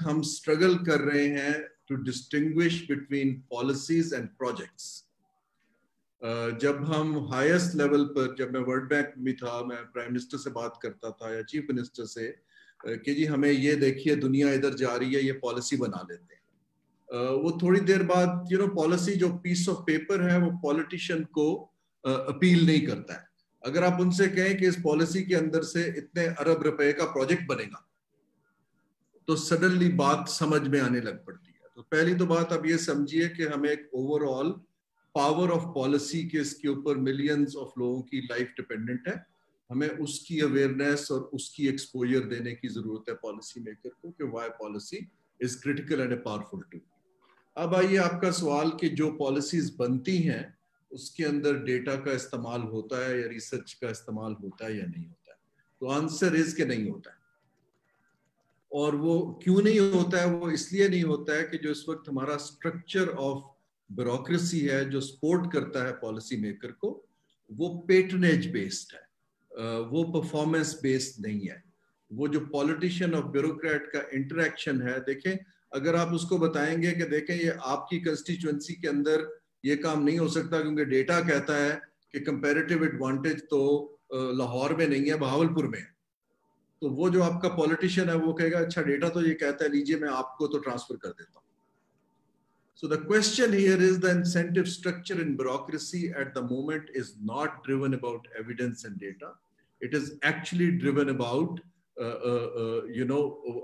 हम स्ट्रगल कर रहे हैं to distinguish between policies and projects जब हम हाईएस्ट लेवल पर, जब मैं वर्ल्ड बैंक में था, मैं प्राइम मिनिस्टर से बात करता था या चीफ मिनिस्टर से कि जी हमें ये देखिए, दुनिया इधर जा रही है, ये पॉलिसी बना लेते हैं। वो थोड़ी देर बाद यू नो पॉलिसी जो पीस ऑफ़ पेपर है, वो पॉलिटिशियन को अपील नहीं करता है। अगर आप उनसे कहें कि इस पॉलिसी के अंदर से इतने अरब रुपए का प्रोजेक्ट बनेगा तो सडनली बात समझ में आने लग पड़ती है। तो पहली तो बात आप ये समझिए कि हमें एक ओवरऑल पावर ऑफ़ पॉलिसी के इसके ऊपर मिलियंस ऑफ़ लोगों की लाइफ डिपेंडेंट है। हमें उसकी अवेयरनेस और उसकी एक्सपोजर देने की ज़रूरत है पॉलिसी मेकर को कि why policy is critical and a powerful to अब आइए आपका सवाल कि जो पॉलिसीज़ बनती हैं, उसके अंदर डेटा का इस्तेमाल होता है या रिसर्च का इस्तेमाल होता है या नहीं होता है? तो आंसर इज़ के नहीं होता है। और वो क्यों नहीं होता है, वो इसलिए नहीं होता है कि जो इस वक्त हमारा स्ट्रक्चर ऑफ़ ब्यूरोक्रेसी है, जो सपोर्ट करता है पॉलिसी मेकर को, वो पेटनेज बेस्ड है। वो परफॉर्मेंस बेस्ड नहीं है। वो जो पॉलिटिशियन और ब्यूरोक्रेट का इंटरेक्शन है, देखें, अगर आप उसको बताएँगे कि देखें, ये आपकी कंस्टिट्युएंसी के अंदर ये काम नहीं हो सकता क्योंकि डेटा कहता है कि कंपेरेटिव एडवांटेज तो लाहौर में नहीं है, बहावलपुर में तो वो जो आपका पॉलिटिशियन है, वो कहेगा अच्छा डेटा तो ये कहता है, लीजिए, मैं आपको तो ट्रांसफ़र कर देता हूँ. So the question here is the incentive structure in bureaucracy at the moment is not driven about evidence and data it is actually driven about you know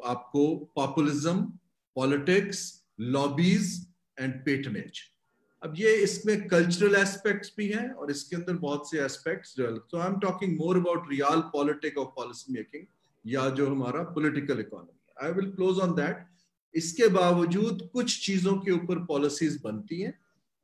आपको populism politics lobbies and patronage अब ये इसमें cultural aspects भी हैं और इसके अंदर बहुत से aspects so I am talking more about realpolitik और पॉलिसी मेकिंग या जो हमारा political economy I will close on that इसके बावजूद कुछ चीज़ों के ऊपर पॉलिसीज़ बनती हैं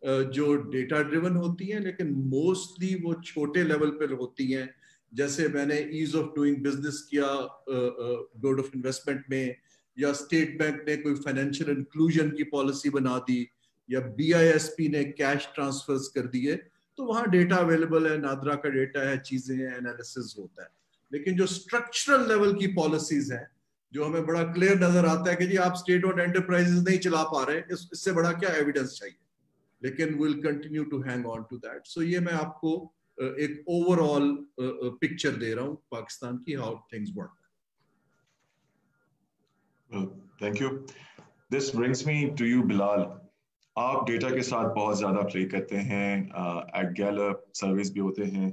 जो डेटा ड्रिवन होती हैं, लेकिन मोस्टली वो छोटे लेवल पर होती हैं। जैसे मैंने ईज ऑफ़ डूइंग बिज़नेस किया बोर्ड ऑफ़ इन्वेस्टमेंट में, या स्टेट बैंक ने कोई फाइनेंशियल इंक्लूजन की पॉलिसी बना दी, या बीआईएसपी ने कैश ट्रांसफर्स कर दिए तो वहाँ डेटा अवेलेबल है, नादरा का डेटा है, चीज़ें हैं एनालिसिस होता है। लेकिन जो स्ट्रक्चरल लेवल की पॉलिसीज़ हैं जो हमें बड़ा क्लियर नज़र आता है कि जी आप स्टेट और एंटरप्राइजेस नहीं चला पा रहे इस, इससे बड़ा क्या एविडेंस चाहिए? लेकिन will continue to hang on to that so ये मैं आपको एक ओवरऑल पिक्चर दे रहा हूँ पाकिस्तान की how things work thank you this brings me to you Bilal आप डेटा के साथ बहुत ज़्यादा प्ले करते हैं एट गैलप सर्विस भी होते हैं।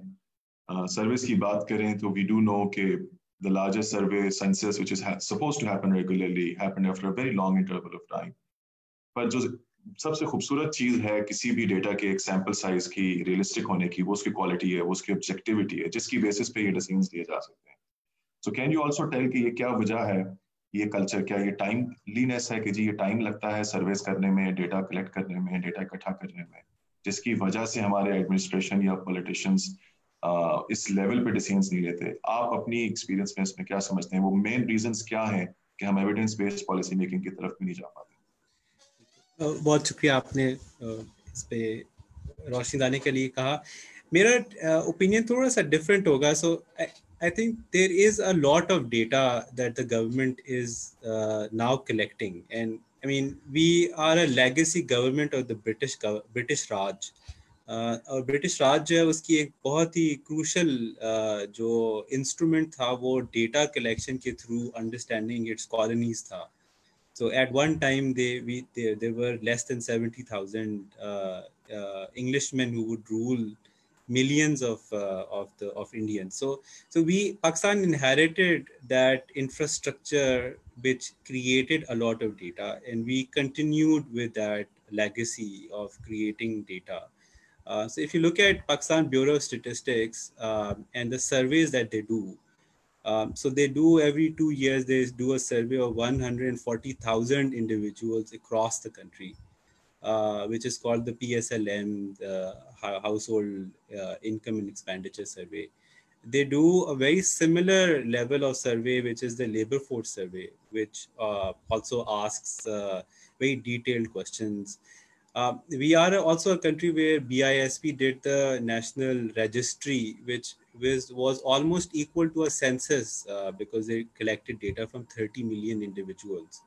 सर्विस uh, की बात करें तो वी डू नो के the largest survey census which is supposed to happen regularly happen after a very long interval of time पर जो सबसे खूबसूरत चीज़ है किसी भी डेटा के एक सैंपल साइज़ की रियलिस्टिक होने की वो उसकी क्वालिटी है वो उसकी ऑब्जेक्टिविटी है जिसकी बेसिस पे ये डिसीजंस दिए जा सकते हैं। So can you also tell कि ये क्या वजह है? ये कल्चर क्या ये टाइम लीनेस है कि जी ये टाइम लगता है सर्विस करने में डेटा कलेक्ट करने में डेटा इकट्ठा करने में जिसकी वजह से हमारे एडमिनिस्ट्रेशन या पॉलिटिशियंस इस लेवल पे डिसीजंस नहीं लेते। आप अपनी एक्सपीरियंस में इसमें क्या समझते हैं? वो मेन रीजंस क्या है कि हम एविडेंस बेस्ड पॉलिसी मेकिंग की तरफ़ भी नहीं जा पाते? बहुत शुक्रिया आपने इस पे रोशनी डालने के लिए कहा। मेरा ओपिनियन थोड़ा सा डिफरेंट होगा। So think there is a lot of data that the government is uh, now collecting, and I mean we are a legacy government of the British British Raj. Uh, और British Raj जो है उसकी एक बहुत ही crucial uh, जो instrument था वो data collection के थ्रू अंडरस्टैंडिंग इट्स कॉलोनीज था so at one time they we there, there were less than 70000 uh, uh, englishmen who would rule millions of uh, of the of Indians. So so we Pakistan inherited that infrastructure which created a lot of data, and we continued with that legacy of creating data. uh, so if you look at Pakistan Bureau of Statistics um, and the surveys that they do, um, so they do every two years they do a survey of 140,000 individuals across the country uh, which is called the PSLM, the Household uh, Income and Expenditure Survey. They do a very similar level of survey, which is the labor force survey, which uh, also asks uh, very detailed questions. Um, we are also a country where BISP did the national registry, which was, was almost equal to a census uh, because they collected data from 30 million individuals.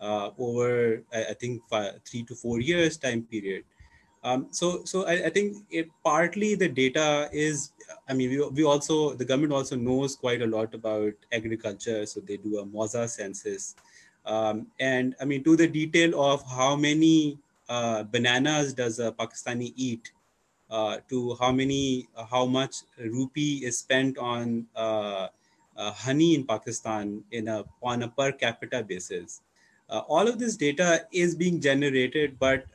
uh, over I, I think five, three to four years time period. Um, so so I, I, think it partly the data is I mean we, we also the government also knows quite a lot about agriculture so they do a Moza census um, and I mean to the detail of how many uh, bananas does a Pakistani eat uh, to how many how much rupee is spent on uh, uh, honey in Pakistan in a on a per capita basis all of this data is being generated, but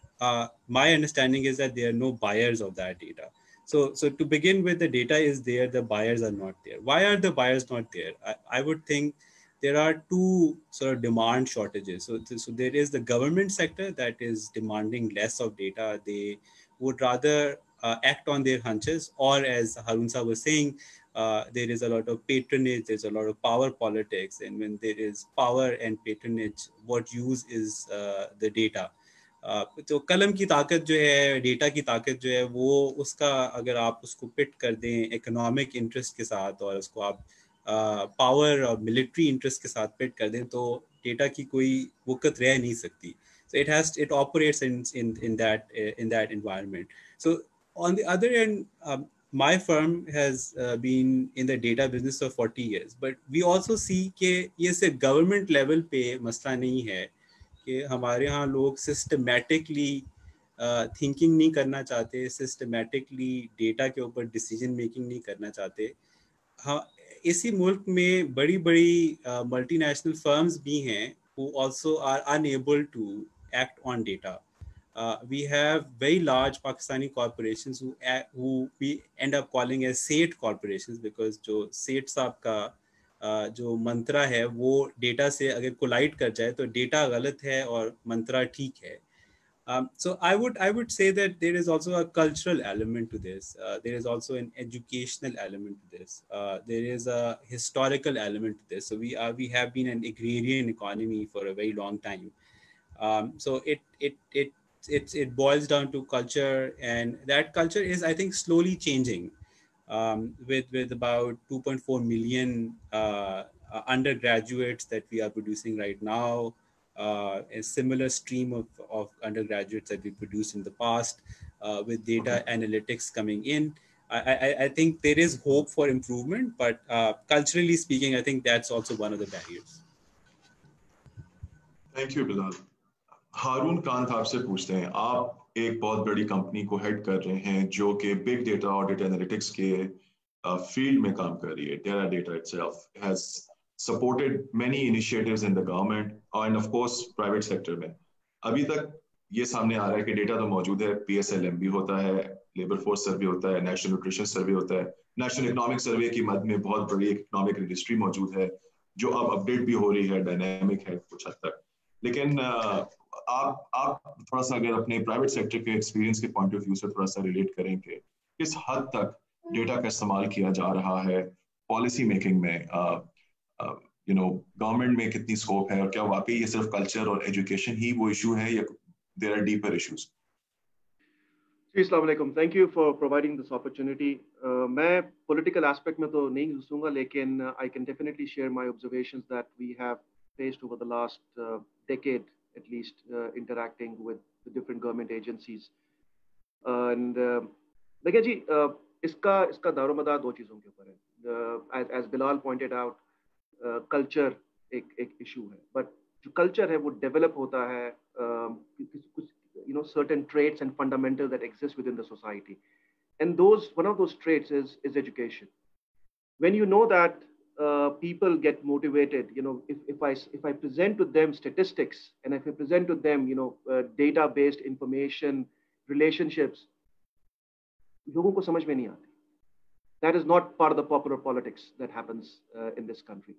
my understanding is that there are no buyers of that data. So, so to begin with, the data is there, the buyers are not there. Why are the buyers not there? I, I would think there are two sort of demand shortages. So, so there is the government sector that is demanding less of data. They would rather uh, act on their hunches, or as Harun was saying, uh, there is a lot of patronage, there's a lot of power politics, and when there is power and patronage, what use is uh, the data. Uh, तो कलम की ताकत जो है data की ताकत जो है वो उसका अगर आप उसको पिट कर दें इकोनॉमिक इंटरेस्ट के साथ और उसको आप पावर और मिलिट्री इंटरेस्ट के साथ पेट कर दें तो डेटा की कोई वक्त रह नहीं सकती। So it has it operates in in that in that environment so on the other end my firm has been in the data business for forty years but we also see के ये सिर्फ़ government level पे मसला नहीं है कि हमारे यहाँ लोग सिस्टमेटिकली थिंकिंग uh, नहीं करना चाहते सिस्टमेटिकली डेटा के ऊपर डिसीज़न मेकिंग नहीं करना चाहते। हाँ इसी मुल्क में बड़ी बड़ी मल्टीनेशनल फर्म्स भी हैं who also are unable to act on data uh, we have very large Pakistani corporations who uh, who we end up calling as SATE corporations because जो SATE साहब का uh, जो मंत्रा है वो डेटा से अगर कोलाइड कर जाए तो डेटा गलत है और मंत्रा ठीक है Um, so I would I would say that there is also a cultural element to this. Uh, there is also an educational element to this. Uh, there is a historical element to this. So we are we have been an agrarian economy for a very long time. Um, so it it it it's it boils down to culture, and that culture is, I think, slowly changing. Um, with with about 2.4 million uh, undergraduates that we are producing right now, uh, a similar stream of, of undergraduates that we produced in the past, uh, with data okay. analytics coming in. I, I, I, think there is hope for improvement, but uh, culturally speaking, I think that's also one of the barriers. Thank you, Bilal. हारून कांत आपसे पूछते हैं आप एक बहुत बड़ी company को head कर रहे हैं जो कि बिग डेटा और डेटा एनालिटिक्स के फील्ड uh, में काम कर रही है टेरा data itself has supported many initiatives in the government and of course private sector में। अभी तक ये सामने आ रहा है कि डेटा तो मौजूद है। पीएसएलएम भी होता है लेबर फोर्स सर्वे होता है नेशनल न्यूट्रिशन सर्वे होता है। नेशनल इकोनॉमिक सर्वे की मद में बहुत बड़ी इकोनॉमिक इंडस्ट्री मौजूद है, जो अब अपडेट भी हो रही है डायनेमिक है कुछ हद तक। लेकिन आप आप थोड़ा सा अगर अपने प्राइवेट सेक्टर के एक्सपीरियंस के पॉइंट ऑफ़ व्यू से थोड़ा सा रिलेट करें कि किस हद तक डेटा का इस्तेमाल किया जा रहा है पॉलिसी मेकिंग में यू नो गवर्नमेंट में कितनी स्कोप है और क्या वाकई ये सिर्फ़ कल्चर और एजुकेशन ही वो इशू है या there are deeper issues Aslam thank you for providing this opportunity मैं पॉलिटिकल एस्पेक्ट में तो नहीं घुसूँगा लेकिन I can definitely share my observations that we have faced over the last uh, decade at least uh, interacting with the different uh, देखिए जी uh, इसका इसका दारोमदार दो चीज़ों के ऊपर है। As Bilal pointed out culture एक एक इशू है बट जो कल्चर है वो डेवलप होता है कुछ you know certain traits and fundamentals that exist within the society and those one of those traits is is education when you know that uh, people get motivated you know if, if i if i present to them statistics and if i present to them you know uh, data based information relationships that is not part of the popular politics that happens uh, in this country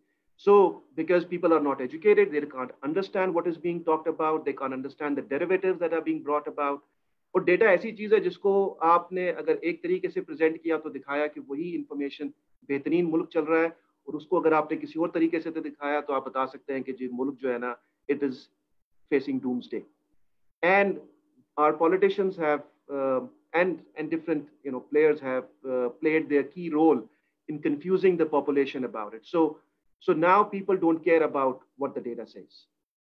So because people are not educated they can't understand what is being talked about they can't understand the derivatives that are being brought about और data ऐसी चीज़ है जिसको आपने अगर एक तरीके से प्रेजेंट किया तो दिखाया कि वही इंफॉर्मेशन बेहतरीन मुल्क चल रहा है और उसको अगर आपने किसी और तरीके से तो दिखाया तो आप बता सकते हैं कि जी मुल्क जो है ना it is facing doomsday and our politicians have uh, and and different you know players have uh, played their key role in confusing the population about it so so now people don't care about what the data says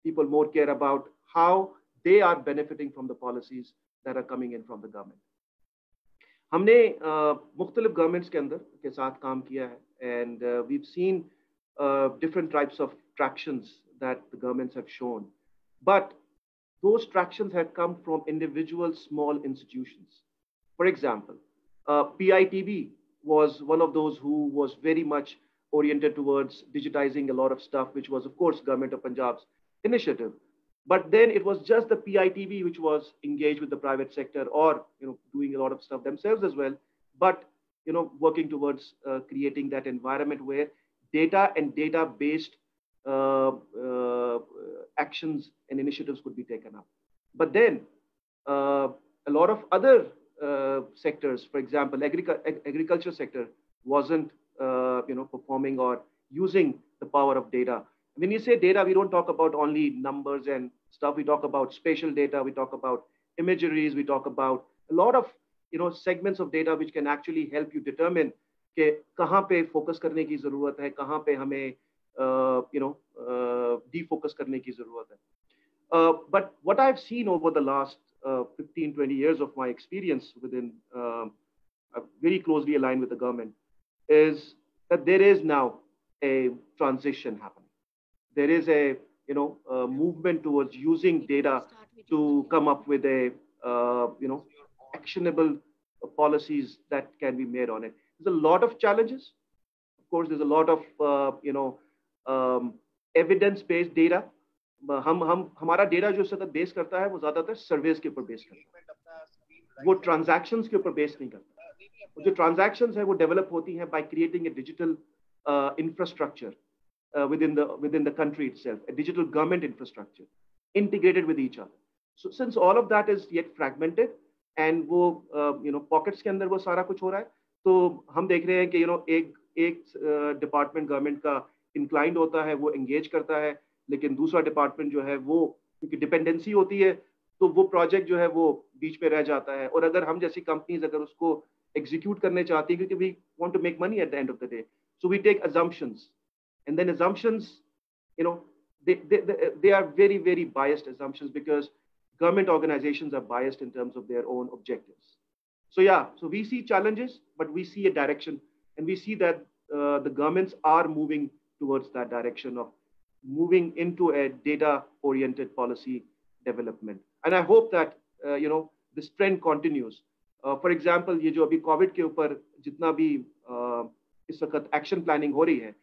people more care about how they are benefiting from the policies that are coming in from the government. हमने मुख्तलिफ governments के अंदर के साथ काम किया है and we seen different types of tractions that the governments have shown. But those tractions had come from individual small institutions. For example, uh, PITB was one of those who was very much oriented towards digitizing a lot of stuff, which was, of course, Government of Punjab's initiative. But then it was just the PITB which was engaged with the private sector or you know doing a lot of stuff themselves as well, but you know working towards uh, creating that environment where data and data-based uh, uh, actions and initiatives could be taken up. But then uh, a lot of other uh, sectors, for example, agric- agriculture sector wasn't uh, you know performing or using the power of data when you say data, we don't talk about only numbers and stuff. We talk about spatial data. We talk about imageries. We talk about a lot of you know segments of data which can actually help you determine कि कहाँ पे focus करने की ज़रूरत है कहाँ पे हमें यू नो defocus करने की ज़रूरत है uh, but what I've seen over the last uh, 15, 20 years of my experience within, uh, very closely aligned with the government, is that there is now a transition happening there is a you know a movement towards using data to come up with a uh, you know actionable policies that can be made on it. There's a lot of challenges. Of course, there's a lot of uh, you know um, evidence-based data. हम हम हमारा data जो सतत base करता है वो ज्यादातर सर्वेस के ऊपर बेस करता है वो ट्रांजैक्शंस के ऊपर बेस नहीं करता जो ट्रांजैक्शंस है वो डेवलप होती हैं by creating a digital infrastructure uh, within the within the country itself, a digital government infrastructure integrated with each other. So since all of that is yet fragmented and वो you know pockets के अंदर वो सारा कुछ हो रहा है तो हम देख रहे हैं कि you know एक एक डिपार्टमेंट uh, गवर्नमेंट का इंक्लाइंड होता है वो एंगेज करता है लेकिन दूसरा डिपार्टमेंट जो है वो क्योंकि डिपेंडेंसी होती है तो वो प्रोजेक्ट जो है वो बीच में रह जाता है और अगर हम जैसी कंपनीज़ अगर उसको execute karne chahte hain we want to make money at the end of the day. So we take assumptions. And then assumptions you know they, they, they are very very biased assumptions because government organizations are biased in terms of their own objectives. So yeah so we see challenges but we see a direction. And we see that uh, the governments are moving towards that direction of moving into a data oriented policy development. And i hope that uh, you know this trend continues. Uh, for example, ये जो अभी Covid के ऊपर जितना भी uh, इस वक्त action planning हो रही है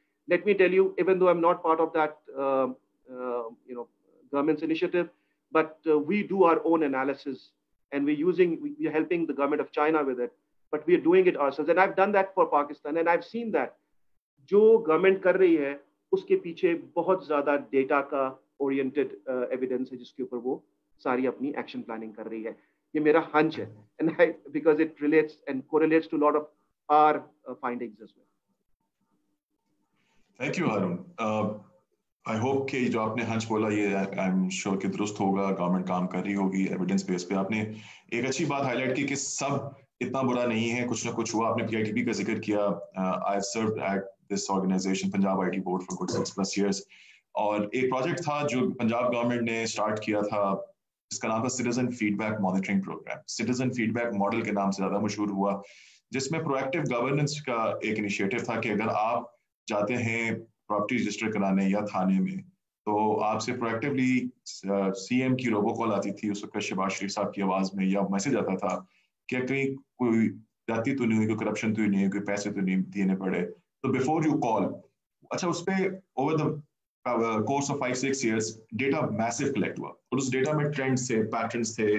tell you, even though I'm not part of that, uh, uh, you know, government's initiative, but uh, we do our own analysis and we're using, we're helping the government of China with it, but we're doing it ourselves. And I've done that for Pakistan and I've seen that जो government कर रही है उसके पीछे बहुत ज़्यादा data का oriented evidence है जिसके ऊपर वो सारी अपनी एक्शन प्लानिंग कर रही है ये मेरा हंच है and I because it relates and correlates to lot of our findings as well thank you Haroon I hope कि जो आपने हंच बोला, ये आई एम श्योर कि दुरुस्त होगा गवर्नमेंट काम कर रही होगी एविडेंस बेस पे आपने एक अच्छी बात हाईलाइट की कि सब इतना बुरा नहीं है, कुछ ना कुछ हुआ, आपने पीआईटीबी का ज़िक्र किया I serve at this organization Punjab IT board for good six plus years और एक प्रोजेक्ट था जो पंजाब गवर्नमेंट ने स्टार्ट किया था इसका नाम था citizen feedback monitoring program citizen feedback model के नाम से ज़्यादा मशहूर हुआ, जिसमें प्रोएक्टिव गवर्नेंस का एक इनिशिएटिव था कि अगर आप जाते हैं प्रॉपर्टी रजिस्टर कराने या थाने में तो आपसे प्रोएक्टिवली सीएम की रोबो कॉल आती थी, उस वक्त शबाज शरीफ साहब की आवाज़ में या मैसेज आता था कि कहीं कोई जाती तो नहीं हुई, कोई करप्शन तो नहीं हुई, कोई पैसे तो नहीं देने पड़े। तो बिफोर यू कॉल अच्छा उस पर over the course of five six years data massive collect हुआ। और उस डेटा में ट्रेंड्स थे पैटर्न्स थे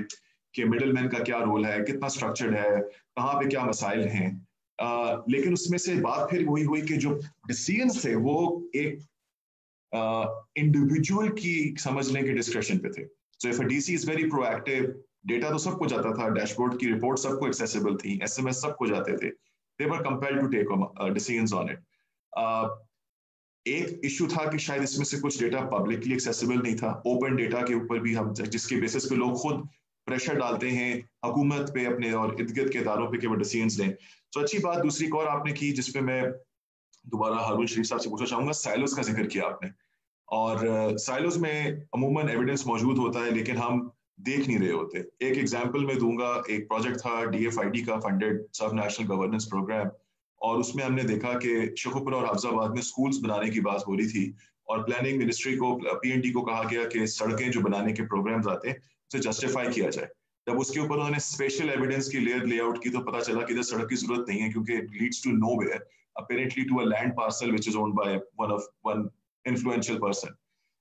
कि मिडिल मैन का क्या रोल है, कितना स्ट्रक्चर्ड है, कहाँ पे क्या मसाइल हैं। लेकिन उसमें से बात फिर वही हुई कि जो डिसीज़न थे, वो एक इंडिविजुअल की समझने के डिस्क्रिप्शन पे थे। So if DC is very proactive data तो सबको जाता था डैशबोर्ड की रिपोर्ट सबको एक्सेसिबल थी एसएमएस सबको जाते थे। They were compelled to take decisions on it एक इशू था कि शायद इसमें से कुछ डेटा पब्लिकली एक्सेसिबल नहीं था। ओपन डेटा के ऊपर भी हम, जिसके बेसिस पे लोग खुद प्रेशर डालते हैं, हुकूमत पे अपने और इर्द गिर्द के इदारों पे कि वो डिसीज़न लें तो अच्छी बात दूसरी और आपने की जिसपे मैं दोबारा हारून शरीफ साहब से पूछना चाहूँगा साइलोस का ज़िक्र किया आपने। और साइलोज में अमूमन एविडेंस मौजूद होता है, लेकिन हम देख नहीं रहे होते। एक एग्ज़ाम्पल मैं दूँगा, एक प्रोजेक्ट था डीएफआईडी का फंडेड सब नेशनल गवर्नेंस प्रोग्राम और उसमें हमने देखा कि शकुपुर और हाफजाबाद में स्कूल्स बनाने की बात हो रही थी और प्लानिंग मिनिस्ट्री को पीएनडी को कहा गया कि सड़कें जो बनाने के प्रोग्राम्स आते हैं, उसे जस्टिफाई किया जाए। जब उसके ऊपर उन्होंने स्पेशल एविडेंस की लेयर लेआउट की तो पता चला कि इधर सड़क की ज़रूरत नहीं है, क्योंकि leads to nowhere apparently to a land parcel which is owned by one of, one influential person.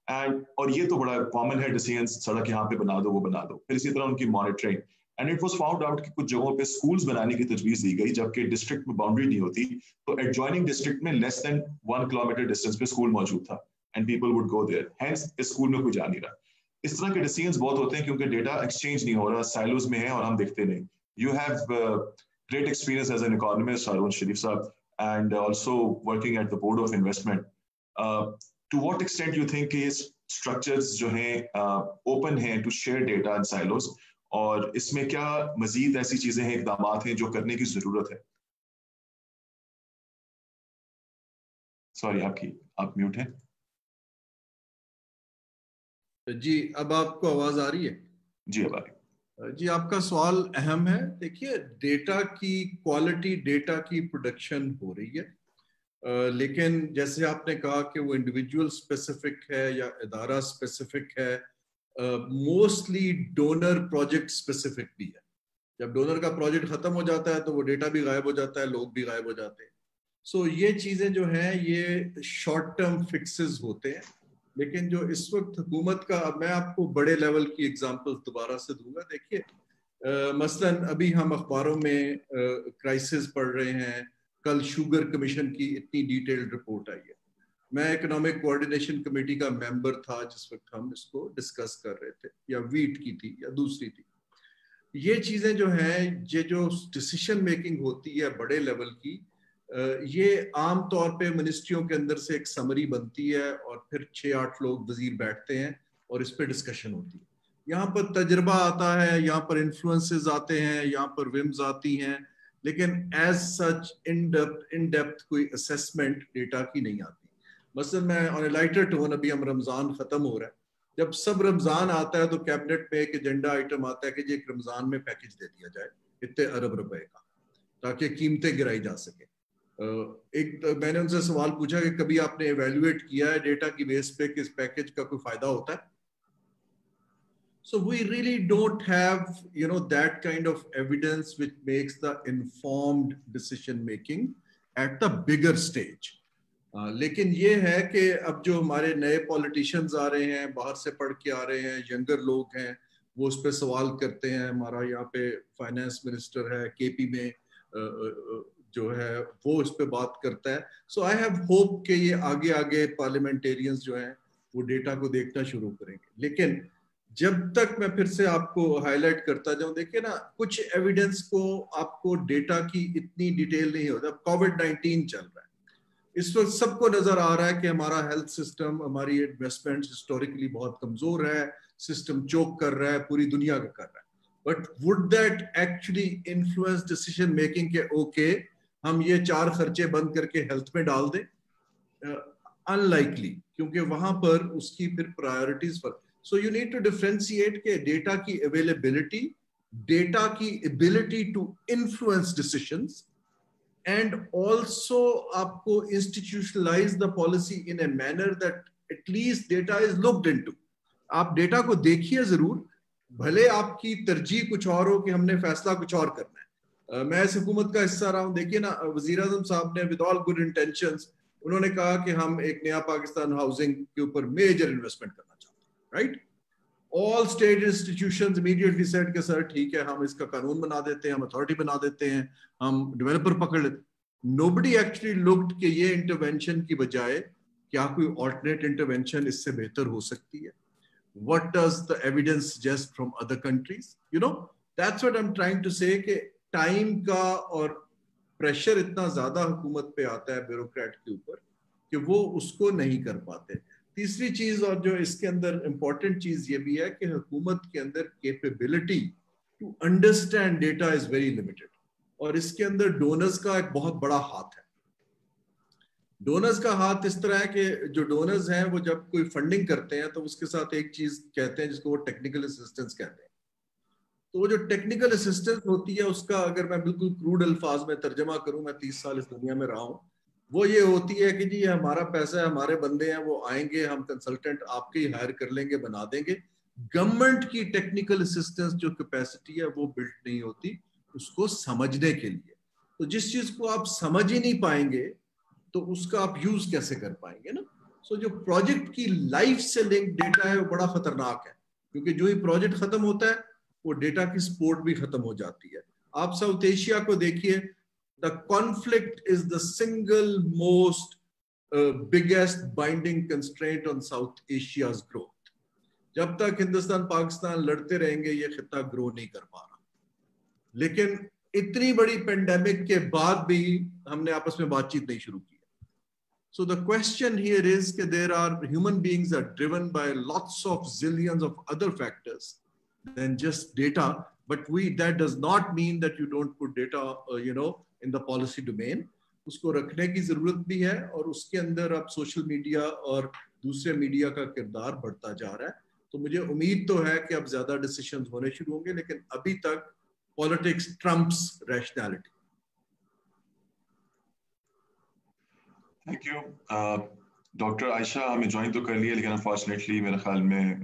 And और ये तो बड़ा कॉमन है डिसीज़न सड़क यहाँ पे बना दो, वो बना दो। फिर इसी तरह उनकी monitoring and it was found out कि कुछ जगहों पे स्कूल्स बनाने की तजवीज दी गई जबकि डिस्ट्रिक्ट में बाउंड्री नहीं होती। तो एडजॉइनिंग डिस्ट्रिक्ट में less than one kilometre distance पे स्कूल मौजूद था and people would go there hence इस स्कूल में कोई जा नहीं रहा। इस तरह के डिसीज़न बहुत होते हैं क्योंकि डेटा एक्सचेंज नहीं हो रहा साइलोज में है और हम देखते नहीं। You have great experience as an economist Haroon Sharif साहब and also working at of investment. Uh, to what extent you think is structures जो हैं ओपन हैं to share data in silos और इसमें क्या मजीद ऐसी चीज़ें हैं इकदाम हैं जो करने की ज़रूरत है? सॉरी आपकी आप म्यूट हैं? जी अब आपको आवाज़ आ रही है? जी अब आ रही जी आपका सवाल अहम है। देखिए डेटा की क्वालिटी डेटा की प्रोडक्शन हो रही है। लेकिन जैसे आपने कहा कि वो इंडिविजुअल स्पेसिफिक है या इदारा स्पेसिफिक है मोस्टली डोनर प्रोजेक्ट स्पेसिफिक भी है। जब डोनर का प्रोजेक्ट खत्म हो जाता है तो वो डेटा भी गायब हो जाता है लोग भी गायब हो जाते हैं। सो so, ये चीज़ें जो हैं ये शॉर्ट टर्म फिक्सेस होते हैं। लेकिन जो इस वक्त हुकूमत का अब मैं आपको बड़े लेवल की एग्ज़ाम्पल दोबारा से दूँगा। देखिए मसलन अभी हम अखबारों में क्राइसिस पढ़ रहे हैं। कल शुगर कमीशन की इतनी डिटेल्ड रिपोर्ट आई है। मैं इकोनॉमिक कोऑर्डिनेशन कमेटी का मेंबर था, जिस वक्त हम इसको डिस्कस कर रहे थे, या वीट की थी, या दूसरी थी। ये चीज़ें जो हैं, ये जो डिसीशन मेकिंग होती है बड़े लेवल की ये आम तौर पे मिनिस्ट्रियों के अंदर से एक समरी बनती है, और फिर छः आठ लोग वज़ीर बैठते हैं, और इस पर डिस्कशन होती है। यहाँ पर तजर्बा आता है, यहाँ पर इन्फ्लुएंसेस आते हैं, यहाँ पर विम्स आती हैं, लेकिन as such in depth in depth कोई असेसमेंट डेटा की नहीं आती। मसलन मैं ऑन ए लाइटर टोन अभी हम रमज़ान ख़त्म हो रहा है। जब सब रमज़ान आता है तो कैबिनेट में एक एजेंडा आइटम आता है कि जी एक रमज़ान में पैकेज दे दिया जाए इतने अरब रुपए का ताकि कीमतें गिराई जा सके। एक तो मैंने उनसे सवाल पूछा कि कभी आपने एवेल्युएट किया है डेटा की बेस पे किस पैकेज का कोई फ़ायदा होता है? So we really don't have, you know, that kind of evidence which makes the informed decision making at the bigger stage. लेकिन ये है कि अब जो हमारे नए पॉलिटिशियंस आ रहे हैं, बाहर से पढ़ के आ रहे हैं यंगर लोग हैं, वो उस पर सवाल करते हैं। हमारा यहाँ पे फाइनेंस मिनिस्टर है केपी में जो है, वो इस पर बात करता है। सो आई हैव होप कि ये आगे आगे पार्लियामेंटेरियंस जो हैं, वो डेटा को देखना शुरू करेंगे। लेकिन जब तक मैं फिर से आपको हाईलाइट करता जाऊँ, देखिए ना, कुछ एविडेंस को आपको डेटा की इतनी डिटेल नहीं होता। कोविड नाइनटीन चल रहा है। इस वक्त सबको नज़र आ रहा है कि हमारा हेल्थ सिस्टम हमारी इन्वेस्टमेंट हिस्टोरिकली बहुत कमज़ोर है सिस्टम चोक कर रहा है पूरी दुनिया का कर रहा है। But would that actually influence decision making के ओके okay, हम ये चार खर्चे बंद करके हेल्थ में डाल दें? अनलाइकली uh, क्योंकि वहाँ पर उसकी फिर प्रायोरिटीज पर। So you need to differentiate के डेटा की अवेलेबिलिटी डेटा की ability to influence decisions and also आपको institutionalize the policy in a manner that at least data is looked into आप डेटा को देखिए ज़रूर, भले आपकी तरजीह कुछ और हो कि हमने फैसला कुछ और करना है। मैं इस हुकूमत का हिस्सा रहा हूँ। देखिए ना, वज़ीर आज़म साहब ने विद ऑल गुड इंटेंशंस उन्होंने कहा कि हम एक नया पाकिस्तान हाउसिंग के ऊपर मेजर इन्वेस्टमेंट करना चाहते हैं right all state institution immediately set के, सर, ठीक है, हम इसका कानून बना देते हैं, हम अथॉरिटी बना देते हैं, हम डेवलपर पकड़ लेते नोबडी एक्चुअली लुक्ड कि ये इंटरवेंशन की बजाय क्या कोई ऑल्टरनेट इंटरवेंशन इससे बेहतर हो सकती है? What does the evidence suggest from other countries? You know, that's what i'm trying to say कि टाइम का और प्रेशर इतना ज़्यादा हुकूमत पे आता है ब्यूरोक्रेट के ऊपर, कि वो उसको नहीं कर पाते। तीसरी चीज़ और जो इसके अंदर इंपॉर्टेंट चीज़ ये भी है कि हुकूमत के अंदर capability to understand data is very limited और इसके अंदर डोनर्स का एक बहुत बड़ा हाथ है। डोनर्स का हाथ इस तरह है कि जो डोनर्स हैं, वो जब कोई फंडिंग करते हैं तो उसके साथ एक चीज़ कहते हैं जिसको वो टेक्निकल असिस्टेंस कहते हैं। तो वो जो टेक्निकल असिस्टेंस होती है, उसका अगर मैं बिल्कुल क्रूड अल्फाज में तर्जमा करूँ, मैं तीस साल इस दुनिया में रहा हूँ वो ये होती है कि जी हमारा पैसा है हमारे बंदे हैं वो आएँगे हम कंसल्टेंट आपके ही हायर कर लेंगे बना देंगे। गवर्नमेंट की टेक्निकल असिस्टेंस जो कैपेसिटी है वो बिल्ट नहीं होती उसको समझने के लिए। तो जिस चीज़ को आप समझ ही नहीं पाएँगे तो उसका आप यूज़ कैसे कर पाएँगे ना? सो so, जो प्रोजेक्ट की लाइफ से लिंक डेटा है वो बड़ा खतरनाक है। क्योंकि जो ही प्रोजेक्ट खत्म होता है वो डेटा की सपोर्ट भी खत्म हो जाती है। आप साउथ एशिया को देखिए The conflict is the single most biggest binding constraint on South Asia's growth जब तक हिंदुस्तान पाकिस्तान लड़ते रहेंगे ये खिता ग्रो नहीं कर पा रहा लेकिन इतनी बड़ी पेंडेमिक के बाद भी हमने आपस में बातचीत नहीं शुरू की So the question here is that there are human beings are driven by lots of zillions of other factors than just data. But we that does not mean that you don't put data, uh, you know, in the policy domain. उसको रखने की ज़रूरत भी है और उसके अंदर अब सोशल मीडिया और दूसरे मीडिया का किरदार बढ़ता जा रहा है तो मुझे उम्मीद तो है कि अब ज़्यादा डिसीशन होने शुरू होंगे लेकिन अभी तक politics trumps rationality. Thank you doctor Ayesha हमें ज्वाइन तो कर लिया लेकिन अनफॉर्चुनेटली मेरे ख्याल में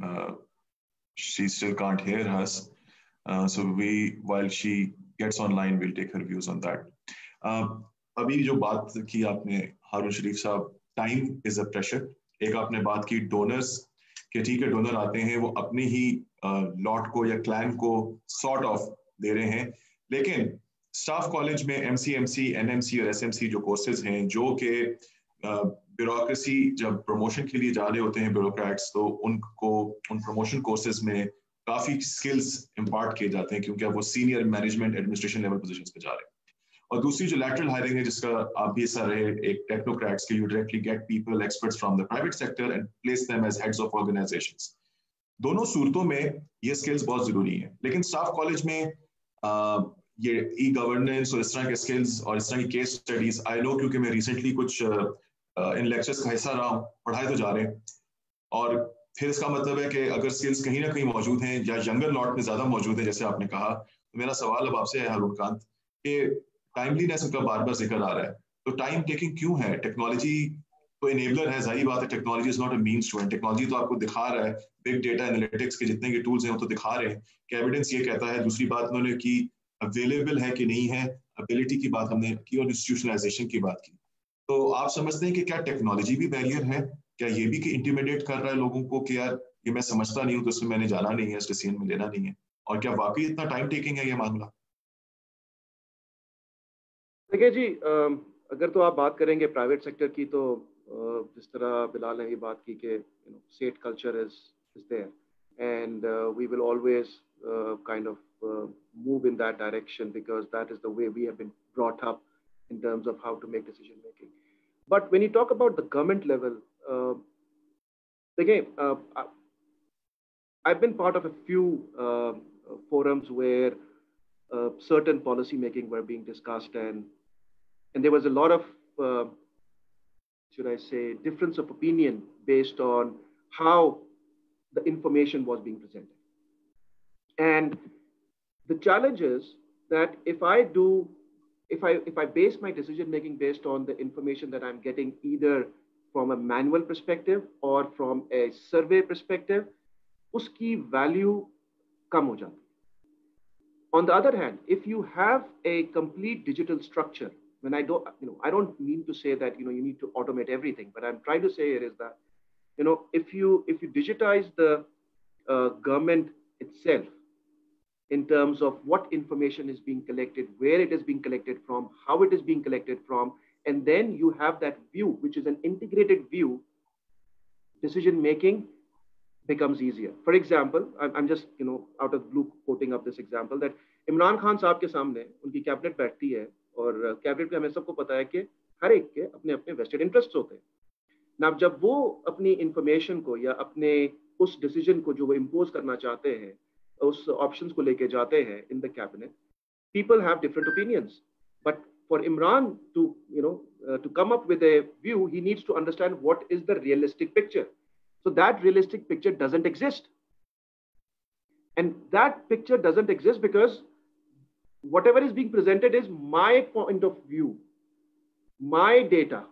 can't hear us uh, so we while she gets online we'll take her views on that uh, अभी जो बात की आपने, हारून शरीफ साहब टाइम इज़ अ प्रेशर एक आपने बात की डोनर्स कि ठीक है डोनर आते हैं, वो अपने ही लॉट को या क्लैन को सॉर्ट ऑफ़ दे रहे हैं। लेकिन स्टाफ कॉलेज में M C M C N M C और एस एम सी जो कोर्सेज हैं, जो कि ब्यूरोसी जब प्रमोशन के लिए जा रहे होते हैं ब्यूरोक्रेट्स तो उनको, उन प्रमोशन कोर्सेज में काफ़ी स्किल्स इम्पार्ट किए जाते हैं, क्योंकि अब वो senior management administration level position पे जा रहे हैं। और दूसरी जो लैटरल हायरिंग है, जिसका आप भी हिस्सा रहे एक टेक्नोक्रेट्स के you directly get people experts from the private sector and place them as heads of organizations दोनों सूरतों में ये स्किल्स बहुत ज़रूरी है। लेकिन स्टाफ कॉलेज में ये ई गवर्नेंस और इस तरह के स्किल्स और इस तरह की केस स्टडीज़ आई नो क्योंकि मैं रिसेंटली कुछ इन लेक्चर्स का हिस्सा रहा हूँ पढ़ाए तो जा रहे हैं। और फिर इसका मतलब है कि अगर स्किल्स कहीं ना कहीं मौजूद हैं या यंगर लॉट में ज़्यादा मौजूद है, जैसे आपने कहा तो मेरा सवाल अब आपसे है हारून कांत, कि टाइमलीनेस उनका बार बार ज़िक्र आ रहा है। तो टाइम टेकिंग क्यों है? टेक्नोलॉजी तो इनेबलर है, ज़ाहिर बात है technology is not a mean to end technology तो आपको दिखा रहा है बिग डेटा एनालिटिक्स के जितने के टूल्स हैं, वो तो दिखा रहे हैं। कि एविडेंस ये कहता है, दूसरी बात उन्होंने की अवेलेबल है कि नहीं है अबिलिटी की बात हमने की और इंस्टीट्यूशनलाइजेशन की बात की। तो आप समझते हैं कि क्या टेक्नोलॉजी भी बैरियर है? क्या ये भी कि इंटीमिडेट कर रहा है लोगों को कि यार, ये मैं समझता नहीं हूँ तो इसमें मैंने जाना नहीं है, इस डिसीज़न में लेना नहीं है? और क्या वाकई इतना टाइम टेकिंग है ये मामला? देखिए जी अगर तो आप बात करेंगे प्राइवेट सेक्टर की तो जिस तरह बिलाल ने भी बात की कि you know state culture is is there and we will always kind of move in that direction because that is the way we have been brought up in terms of how to make decision making. But when you talk about the government level, uh, again, uh, I've been part of a few uh, forums where uh, certain policy making were being discussed, and and there was a lot of uh, should I say, difference of opinion based on how the information was being presented. And the challenge is that if I do, if I if I base my decision making based on the information that I'm getting either from a manual perspective or from a survey perspective, uski value kam ho. On the other hand, if you have a complete digital structure when I don't, you know, I don't mean to say that, you know, you need to automate everything, but I'm trying to say here is that, you know, if you, if you digitize the uh, government itself in terms of what information is being collected, where it is being collected from, how it is being collected from, and then you have that view, which is an integrated view, decision making becomes easier. For example, I'm just, you know, out of blue quoting up this example that Imran Khan साहब के सामने उनकी cabinet बैठती है और cabinet में हमें सबको पता है कि हर एक के अपने अपने वेस्टेड इंटरेस्ट होते हैं। ना जब वो अपनी इंफॉर्मेशन को या अपने उस डिसीज़न को जो वो इम्पोज करना चाहते हैं, उस ऑप्शन को लेके जाते हैं in the cabinet people have different opinions but for Imran to you know to come up with a view he needs to understand what is the realistic picture so that realistic picture doesn't exist and that picture doesn't exist because whatever is being presented is my point of view, my data,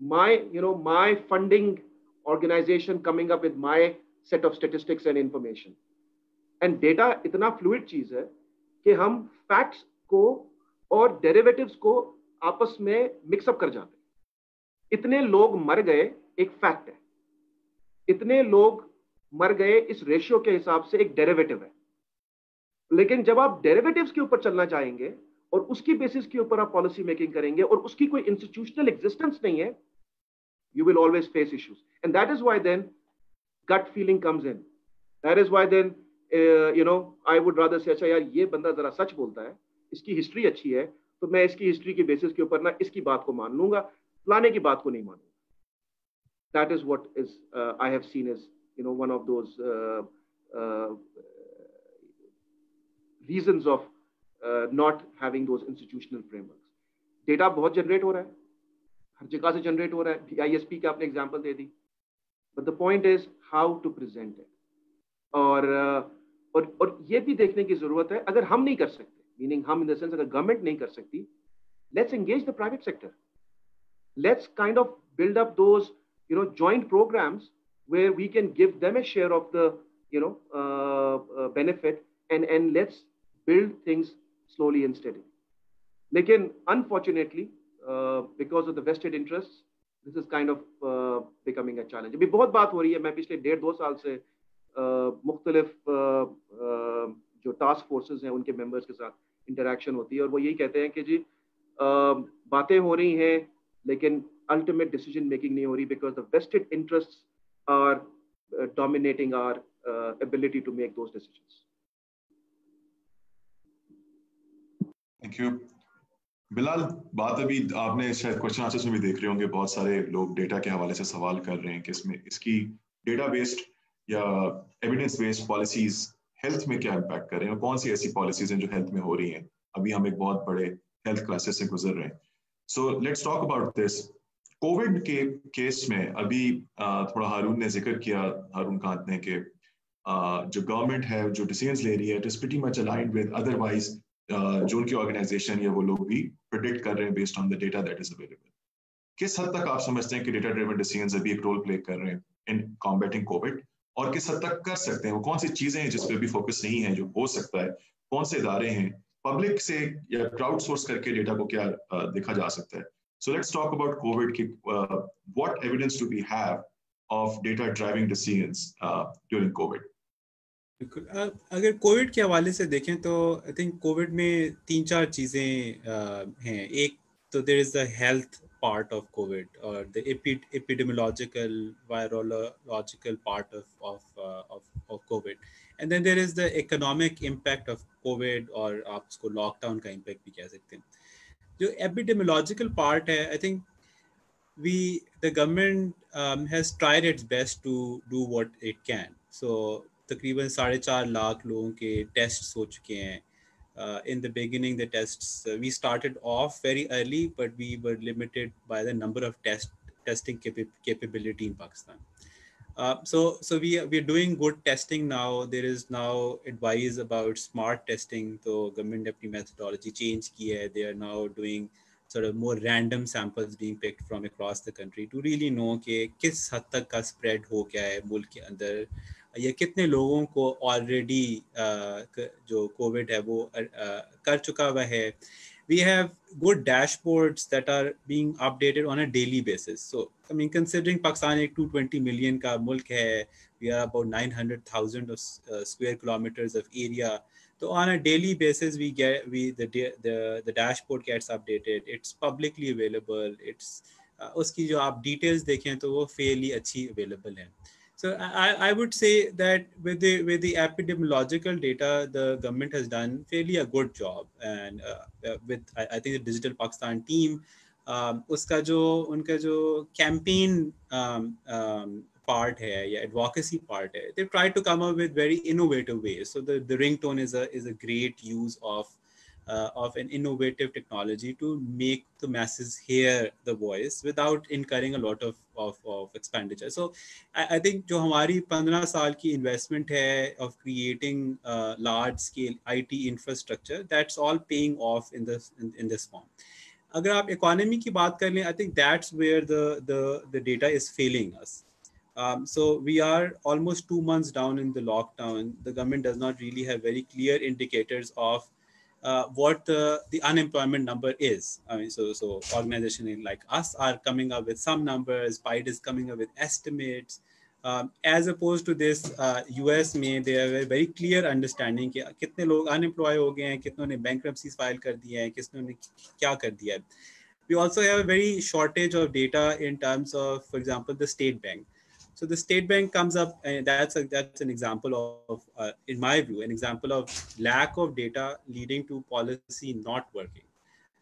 my, you know, my funding organization coming up with my set of statistics and information. And data इतना fluid चीज़ है कि हम facts को और derivatives को आपस में मिक्सअप कर जाते हैं इतने लोग मर गए एक फैक्ट है इतने लोग मर गए इस रेशियो के हिसाब से एक डेरिवेटिव है लेकिन जब आप डेरिवेटिव्स के ऊपर चलना चाहेंगे और उसकी बेसिस के ऊपर आप पॉलिसी मेकिंग करेंगे और उसकी कोई इंस्टीट्यूशनल एग्जिस्टेंस नहीं है you will always face issues and that is why then gut feeling comes in that is why then you know I would rather say अच्छा यार, ये बंदा जरा सच बोलता है, इसकी हिस्ट्री अच्छी है तो मैं इसकी हिस्ट्री की बेसिस के ऊपर ना इसकी बात को मान लूँगा, फलाने की बात को नहीं मानूँगा. That is what is I have seen is you know one of those not having those institutional frameworks. Data बहुत जनरेट हो रहा है हर जगह से जनरेट हो रहा है आईएसपी का आपने example they the but the point is how to present it और uh, और और ये भी देखने की जरूरत है अगर हम नहीं कर सकते मीनिंग हम इन द सेंस अगर गवर्नमेंट नहीं कर सकती let's engage the private sector let's kind of build up those you know joint programs where we can give them a share of the you know uh, uh, benefit and and let's build things slowly and steadily. Uh, because of the vested interests this is kind of uh, becoming a challenge. अभी बहुत बात हो रही है मैं पिछले डेढ़ दो साल से uh, मुख्तलिफ़ uh, uh, जो टास्क फोर्सेस हैं उनके मेंबर्स के साथ इंटरेक्शन होती है और वो यही कहते हैं कि जी बातें हो रही हैं लेकिन अल्टीमेट डिसीज़न मेकिंग नहीं हो रही because the vested interest are dominating our ability to make those decisions thank you Bilal, बात अभी आपने शायद क्वेश्चन आंसर्स में भी देख रहे होंगे, बहुत सारे लोग डेटा के हवाले से सवाल कर रहे हैं कि इसमें इसकी डेटा बेस्ड या एविडेंस बेस्ड पॉलिसीज़ हेल्थ में क्या इम्पैक्ट कर रहे हैं और कौन सी ऐसी पॉलिसीज़ हैं जो हेल्थ में हो रही हैं? अभी हम एक बहुत बड़े हेल्थ क्राइसिस से गुजर रहे हैं। So let's talk about this COVID के केस में अभी थोड़ा हारून ने ज़िक्र किया, हारून कांत ने कि जो गवर्नमेंट है, जो डिसीज़न ले रही है it is pretty much aligned with otherwise जो उनकी ऑर्गेनाइजेशन या वो लोग भी प्रिडिक्ट कर रहे हैं based on the data that is available किस हद तक आप समझते हैं कि डेटा ड्रिवन डिसीज़न अभी एक रोल प्ले कर रहे हैं इन कॉम्बेटिंग कोविड और किस हद तक कर सकते हैं? वो कौन सी चीज़ें हैं जिस पे भी फोकस नहीं है, जो हो सकता है? कौन से इदारे हैं? पब्लिक से या क्राउड सोर्स करके डेटा को क्या देखा जा सकता है? So let's talk about COVID की what evidence do we have of data driving during COVID अगर कोविड के हवाले से देखें तो आई थिंक कोविड में तीन चार चीज़ें हैं एक तो there is the health part of COVID or the epi epidemiological, virological part of, of, uh, of, of, COVID. And then there is the economic impact of COVID or आप उसको lockdown का impact भी कह सकते हैं जो epidemiological part है I think we the government um, has tried its best to do what it can. So तकरीबन साढ़े चार लाख लोगों के टेस्ट हो चुके हैं। In the beginning the test we started off very early but we were limited by the number of test testing capability in Pakistan so so we we are doing good testing now there is now advise about smart testing तो government ने अपनी methodology change की है they are now doing sort of more random samples being picked from across the country to really know ke, kis had tak ka spread ho gaya hai mulk ke andar. या कितने लोगों को already जो Covid है वो कर चुका हुआ है we have good dashboards that are being updated on a daily basis. So, I mean, considering Pakistan एक 220 million का मुल्क है, we are about 900,000 of uh, square kilometers of area. So on a daily basis, we get we the the the dashboard gets updated. It's publicly available. It's uh, उसकी जो आप details देखें तो वो fairly अच्छी available है. So I, I would say that with the with the epidemiological data, the government has done fairly a good job, and uh, uh with I, I, think the Digital Pakistan team, um, उसका जो उनका जो campaign um, um, part है या advocacy part है, they try to come up with very innovative ways. So the the ringtone is a is a great use of uh, of an innovative technology to make the masses hear the voice without incurring a lot of, of, of expenditure. So I, I think जो हमारी 15 साल की investment है of creating uh, large scale IT infrastructure, that's all paying off in this in, in this form. अगर आप economy की बात कर लें, I think that's where the the the data is failing us. Um, so we are almost two months down in the lockdown. The government does not really have very clear indicators of uh, what the, the unemployment number is. I mean, so so organizations like us are coming up with some numbers. Biden is coming up with estimates. Um, as opposed to this, uh, US में they have a very clear understanding कि कितने लोग unemployed हो गए हैं, कितनों ने bankruptcies file कर दिए हैं, कितनों ने क्या कर दिया है. We also have a very shortage of data in terms of, for example, the state bank. So the state bank comes up, and that's a, that's an example of, uh, in my view, an example of lack of data leading to policy not working.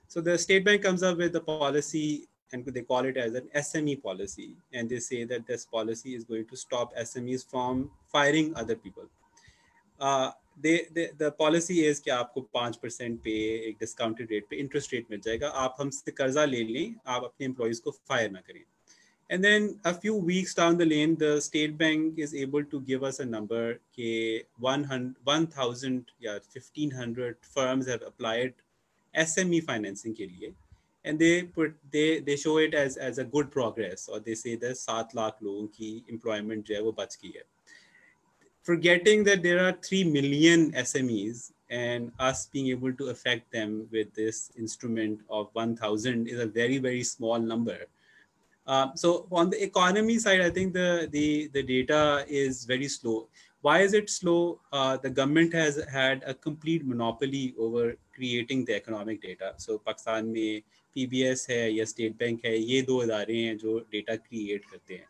So the state bank comes up with a policy, and they call it as an SME policy, and they say that this policy is going to stop SMEs from firing other people. Uh, they, they, the policy is कि आपको पाँच percent पे एक discounted rate पे interest rate मिल जाएगा आप हमसे कर्जा ले लें आप अपने एम्प्लॉयज को फायर ना करें and then a few weeks down the lane, the state bank is able to give us a number. Okay, 1,000, yeah, 1,500 firms have applied SME financing ke liye. And they put they they show it as as a good progress, or they say that 7 lakh logon ki employment jo hai wo bach ki hai. Forgetting that there are 3 million SMEs and us being able to affect them with this instrument of 1000 is a very very small number um, so on the economy side, I think the, the, the data is very slow. Why is it slow? Uh, the government has had a complete monopoly over creating the economic data. So Pakistan में PBS है या State Bank है ये दो इदारे हैं जो data create करते हैं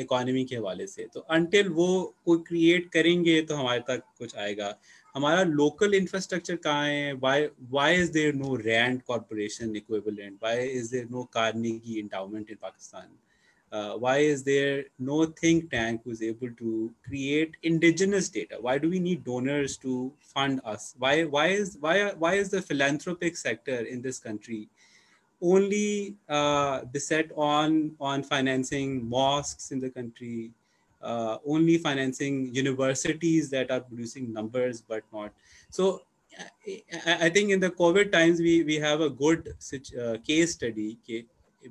इकोनॉमी uh, के हवाले से तो अनटिल वो कोई क्रिएट करेंगे तो हमारे तक कुछ आएगा हमारा लोकल इंफ्रास्ट्रक्चर कहाँ है why why is there no Rand corporation equivalent why is there no Carnegie endowment in Pakistan uh, why is there no think tank who's able to create indigenous data why do we need donors to fund us why why is why why is the philanthropic sector in this country only uh, beset on on financing mosques in the country uh, only financing universities that are producing numbers but not. So I, think in the covid times we we have a good uh, case study.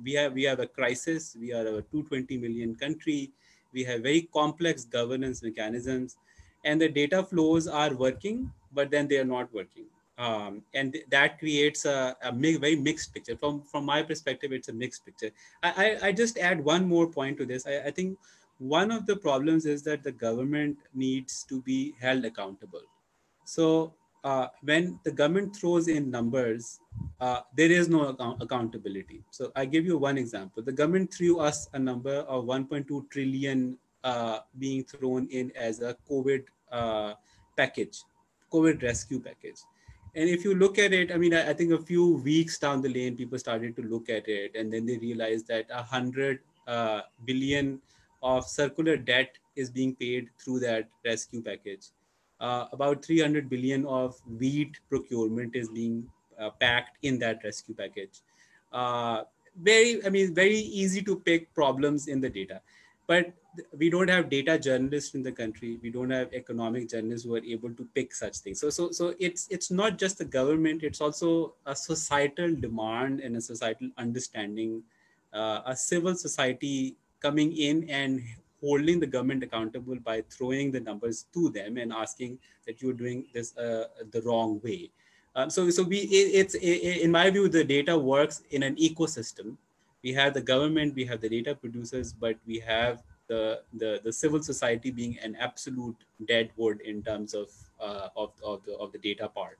We have we have a crisis. We are a 220 million country. We have very complex governance mechanisms and the data flows are working but then they are not working. Um, and th- that creates a, a mi- very mixed picture. From from my perspective it's a mixed picture. I i, I just add one more point to this. I, I think one of the problems is that the government needs to be held accountable. So uh, when the government throws in numbers, uh, there is no account- accountability. So I give you one example. The government threw us a number of 1.2 trillion uh, being thrown in as a COVID uh, package, COVID rescue package. And if you look at it, I mean, I, I, think a few weeks down the lane, people started to look at it, and then they realized that a hundred uh, billion of circular debt is being paid through that rescue package. Uh, about 300 billion of wheat procurement is being uh, packed in that rescue package. Uh, very, I mean, very easy to pick problems in the data, but we don't have data journalists in the country. We don't have economic journalists who are able to pick such things. So, so, so it's it's not just the government; it's also a societal demand and a societal understanding, uh, a civil society coming in and holding the government accountable by throwing the numbers to them and asking that you're doing this uh, the wrong way. Um, so, so we it, it's it, in my view the data works in an ecosystem. We have the government, we have the data producers, but we have the the, the civil society being an absolute dead wood in terms of uh, of of the of the data part.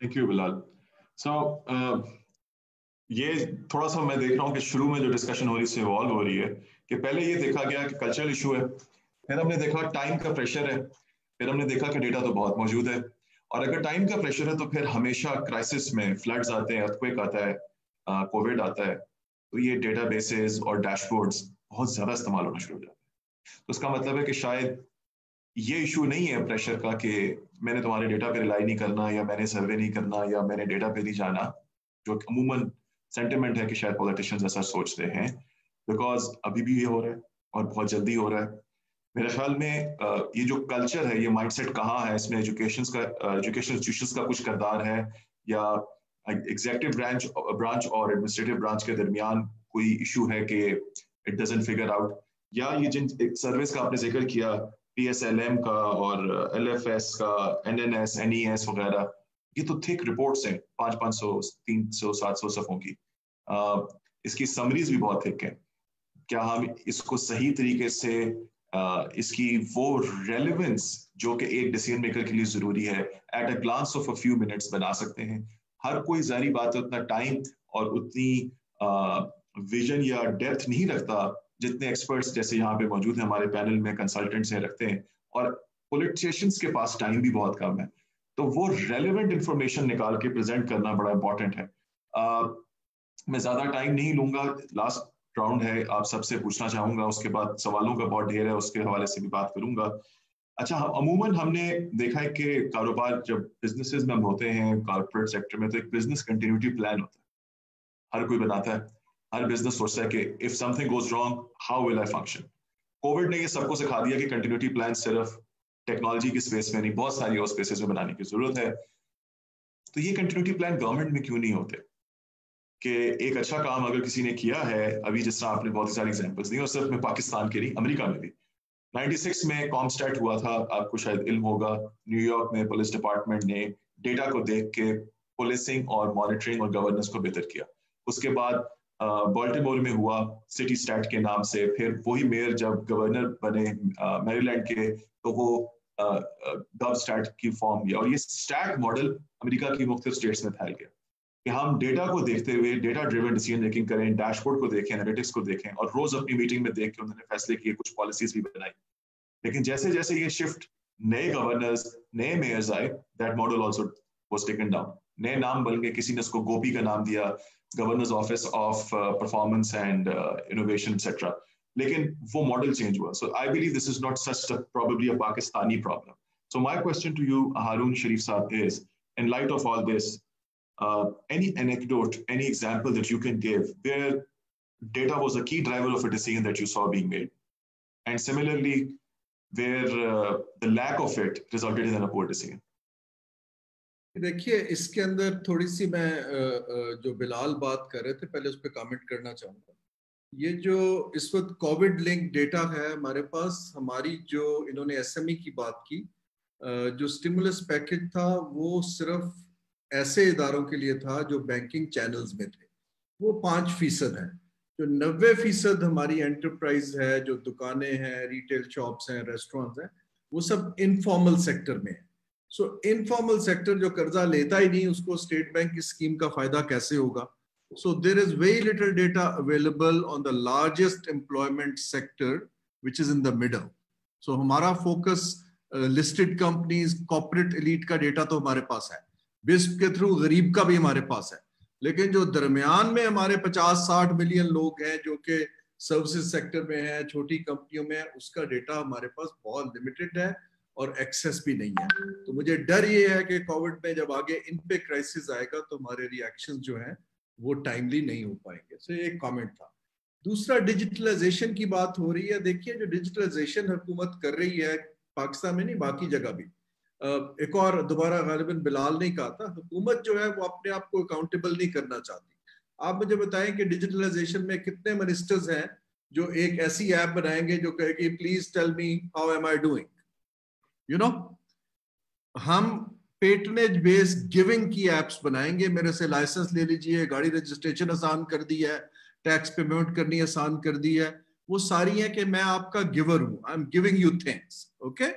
Thank you, Bilal. So. Uh, ये थोड़ा सा मैं देख रहा हूँ कि शुरू में जो डिस्कशन हो रही है इवॉल्व हो रही है कि पहले ये देखा गया कि कल्चरल इशू है, फिर हमने देखा टाइम का प्रेशर है, फिर हमने देखा कि डेटा तो बहुत मौजूद है। और अगर टाइम का प्रेशर है तो फिर हमेशा क्राइसिस में फ्लड्स आते हैं अर्थक्वेक आता है कोविड आता है तो ये डेटा और डैशबोर्ड्स बहुत ज़्यादा इस्तेमाल होना शुरू हो जाते हैं। तो इसका मतलब है कि शायद ये इशू नहीं है प्रेशर का कि मैंने तुम्हारे डेटा पे रिलाई नहीं करना, या मैंने सर्वे नहीं करना, या मैंने डेटा पे नहीं जाना, जो अमूमन सेंटिमेंट है कि शायद पॉलिटिशियंस ऐसा सोचते हैं। बिकॉज़ अभी भी ये हो रहा है और बहुत जल्दी हो रहा है। मेरे ख्याल में ये जो कल्चर है, ये माइंडसेट कहाँ है? इसमें एजुकेशन का एजुकेशन इंस्टीट्यूशन का कुछ करदार है? या एग्जेक्टिव ब्रांच ब्रांच और एडमिनिस्ट्रेटिव ब्रांच के दरमियान कोई इशू है कि इट डजेंट फिगर आउट या ये जिन, एक सर्विस का आपने ज़िक्र किया पीएसएलएम का और एलएफएस का N N S N E S वगैरह ये तो थिक रिपोर्ट्स हैं पाँच पाँच सौ, तीन सौ, सात सौ सफों की। इसकी समरीज भी बहुत थिक है क्या हम इसको सही तरीके से इसकी वो रेलिवेंस जो कि एक डिसीज़न मेकर के लिए ज़रूरी है at a glance of a few minutes बना सकते हैं। हर कोई जारी बात है, उतना टाइम और उतनी विजन या डेप्थ नहीं रखता, जितने एक्सपर्ट्स जैसे यहाँ पे मौजूद हैं, हमारे पैनल में कंसल्टेंट्स हैं, रखते हैं। और पॉलिटिशियंस के पास टाइम भी बहुत कम है। तो वो रेलिवेंट इंफॉर्मेशन निकाल के प्रेजेंट करना बड़ा इंपॉर्टेंट है। Uh, मैं ज़्यादा टाइम नहीं लूँगा। लास्ट राउंड है। आप सबसे पूछना चाहूँगा उसके बाद सवालों का बहुत ढेर है उसके हवाले से भी बात करूँगा। अच्छा अमूमन हमने देखा है कि कारोबार जब बिजनेसेस में हम होते हैं कॉर्पोरेट सेक्टर में तो एक बिज़नेस कंटिन्यूटी प्लान होता है। हर कोई बनाता है। हर बिज़नेस सोचता है कि if something goes wrong how will I function COVID ने ये सबको सिखा दिया कि कंटिन्यूटी प्लान सिर्फ़ टेक्नोलॉजी की स्पेस में नहीं, बहुत सारी और स्पेसेस में बनाने की ज़रूरत है। तो ये कंटिन्यूटी प्लान गवर्नमेंट में क्यों नहीं होते? कि एक अच्छा काम अगर किसी ने किया है, अभी जिस तरह आपने बहुत सारी एग्जांपल्स दी, और सिर्फ़ में पाकिस्तान के नहीं, अमेरिका में भी। 96 में कॉमस्टैट हुआ था, आपको शायद इल्म होगा न्यूयॉर्क में पुलिस डिपार्टमेंट ने डेटा को देख के पुलिसिंग और मॉनिटरिंग और गवर्नेंस को बेहतर किया। उसके बाद बॉल्टिमोर में हुआ सिटी स्टैट के नाम से, फिर वही मेयर जब गवर्नर बने मेरीलैंड के तो वो गव स्टैट की फॉर्म किया और ये स्टैट मॉडल अमेरिका की मुख्त स्टेट्स में फैल गया। कि हम डेटा को देखते हुए डेटा ड्रिवन डिसीज़न मेकिंग करें डैशबोर्ड को देखें एनालिटिक्स को देखें, और रोज अपनी मीटिंग में देख के उन्होंने फैसले किए, कुछ पॉलिसीज़ भी बनाई। लेकिन जैसे जैसे ये शिफ्ट नए गवर्नर्स नए मेयर्स आए that model also was taken down नए नाम बन गए, किसी ने उसको गोपी का नाम दिया governors office of performance and innovation etcetera लेकिन वो मॉडल चेंज हुआ so I believe this is not such probably a Pakistani problem so my question to you Haroon Sharif sahab is in light of all this uh, any anecdote any example that you can give where data was a key driver of a decision that you saw being made and similarly where uh, the lack of it resulted in a poor decision देखिए इसके अंदर थोड़ी सी मैं जो बिलाल बात कर रहे थे पहले उस पर कमेंट करना चाहूंगा ये जो इस वक्त कोविड लिंक डेटा है, हमारे पास, हमारी जो इन्होंने एसएमई की बात की जो स्टिमुलस पैकेज था, वो सिर्फ़ ऐसे इदारों के लिए था जो बैंकिंग चैनल्स में थे। वो पाँच फ़ीसद है। जो नब्बे फ़ीसद हमारी एंटरप्राइज है, जो दुकानें हैं रिटेल शॉप्स हैं रेस्टोरेंट्स हैं, वो सब इनफॉर्मल सेक्टर में है। सो इनफॉर्मल सेक्टर जो कर्जा लेता ही नहीं, उसको स्टेट बैंक की स्कीम का फ़ायदा कैसे होगा? So there is very little data available on the largest employment sector which is in the middle so हमारा focus listed companies corporate elite का डेटा तो हमारे पास है। बिस्प के थ्रू गरीब का भी हमारे पास है। लेकिन जो दरमियान में हमारे 50-60 मिलियन लोग हैं, जो कि सर्विसेज़ सेक्टर में है, छोटी कंपनियों में है, उसका डेटा हमारे पास बहुत लिमिटेड है और एक्सेस भी नहीं है। तो मुझे डर ये है कि कोविड में जब आगे इन पे क्राइसिस आएगा तो हमारे रिएक्शन जो है वो टाइमली नहीं हो पाएँगे। सो एक कमेंट था। दूसरा डिजिटलाइजेशन की बात हो रही है। देखिए, जो डिजिटलाइजेशन हुकूमत कर रही है, पाकिस्तान में नहीं, बाकी जगह भी। एक और दोबारा गालिबन बिलाल ने कहा था, हुकूमत जो है, वो अपने आप को अकाउंटेबल नहीं करना चाहती। आप मुझे बताएँ कि डिजिटलाइजेशन में कितने मिनिस्टर्स हैं, जो एक ऐसी ऐप बनाएँगे, जो कहेगी please tell me how am I doing you know हम पेटनेज बेस्ड गिविंग की एप्स बनाएँगे। मेरे से लाइसेंस ले लीजिए गाड़ी रजिस्ट्रेशन आसान कर दी है टैक्स पेमेंट करनी आसान कर दी है। वो सारी है कि मैं आपका गिवर हूँ। I am giving you things okay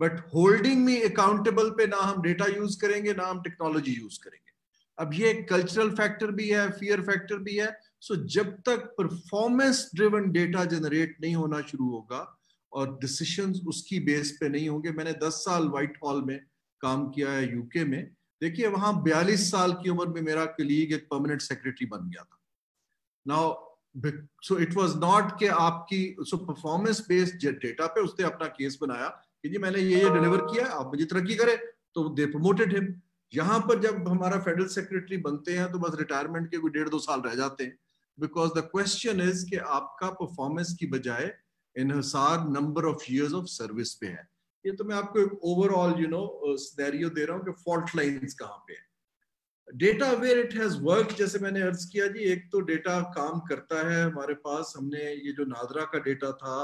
but holding me accountable पे ना हम डेटा यूज़ करेंगे ना हम टेक्नोलॉजी यूज़ करेंगे। अब ये कल्चरल फैक्टर भी है फियर फैक्टर भी है। सो so, जब तक परफॉर्मेंस ड्रिवन डेटा जनरेट नहीं होना शुरू होगा और डिसीशंस उसकी बेस पे नहीं होंगे मैंने 10 साल व्हाइट हॉल में काम किया है यूके में, देखिए वहाँ 42 साल की उम्र में मेरा कलीग एक परमानेंट सेक्रेटरी बन गया था। Now so it was not कि आपकी सो परफॉर्मेंस बेस्ड डेटा पे उसने अपना केस बनाया कि जी मैंने ये ये डिलीवर किया आप मुझे तरक्की करें तो दे प्रमोटेड हिम यहाँ पर जब हमारा फेडरल सेक्रेटरी बनते हैं तो बस रिटायरमेंट के कोई डेढ़ दो साल रह जाते हैं। बिकॉज़ द क्वेश्चन इज़ कि आपका परफॉर्मेंस की बजाय इनसार number of years of service पे है। ये तो मैं आपको एक ओवरऑल यू नो स्नैरियो दे रहा हूँ कि फॉल्ट लाइंस कहाँ पे है। Data where it has work जैसे मैंने अर्ज़ किया जी, एक तो डेटा काम करता है हमारे पास। हमने ये जो नादरा का डेटा था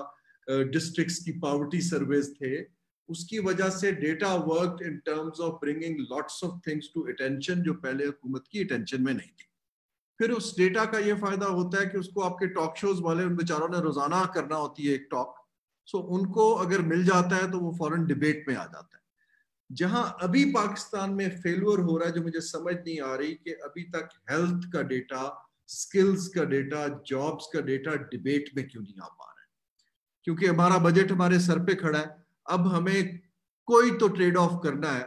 डिस्ट्रिक्ट्स की पावर्टी सर्वेस थे, उसकी वजह से data work in terms of bringing lots of things to attention जो पहले हुकूमत की अटेंशन में नहीं थी। फिर उस डेटा का ये फ़ायदा होता है कि उसको आपके टॉक शोज़ वाले उन बेचारों ने रोज़ाना करना होती है एक टॉक सो so, उनको अगर मिल जाता है तो वो फॉरन डिबेट में आ जाता है। जहाँ अभी पाकिस्तान में फेलुअर हो रहा है जो मुझे समझ नहीं आ रही कि अभी तक हेल्थ का डेटा स्किल्स का डेटा जॉब्स का डेटा डिबेट में क्यों नहीं आ पा रहा है? क्योंकि हमारा बजट हमारे सर पे खड़ा है। अब हमें कोई तो ट्रेड ऑफ़ करना है।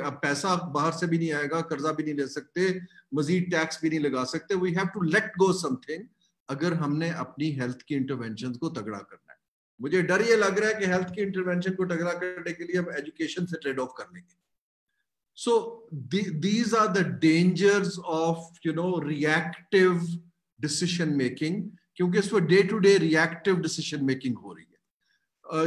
अब पैसा बाहर से भी नहीं आएगा कर्जा भी नहीं ले सकते मजीद टैक्स भी नहीं लगा सकते। We have to let go something अगर हमने अपनी हेल्थ की इंटरवेंशन को तगड़ा करना है। मुझे डर ये लग रहा है कि हेल्थ की इंटरवेंशन को तगड़ा करने के लिए हम एजुकेशन से ट्रेड ऑफ़ कर लेंगे। So these are the dangers of you know reactive decision making क्योंकि इस पर day to day reactive decision making हो रही है।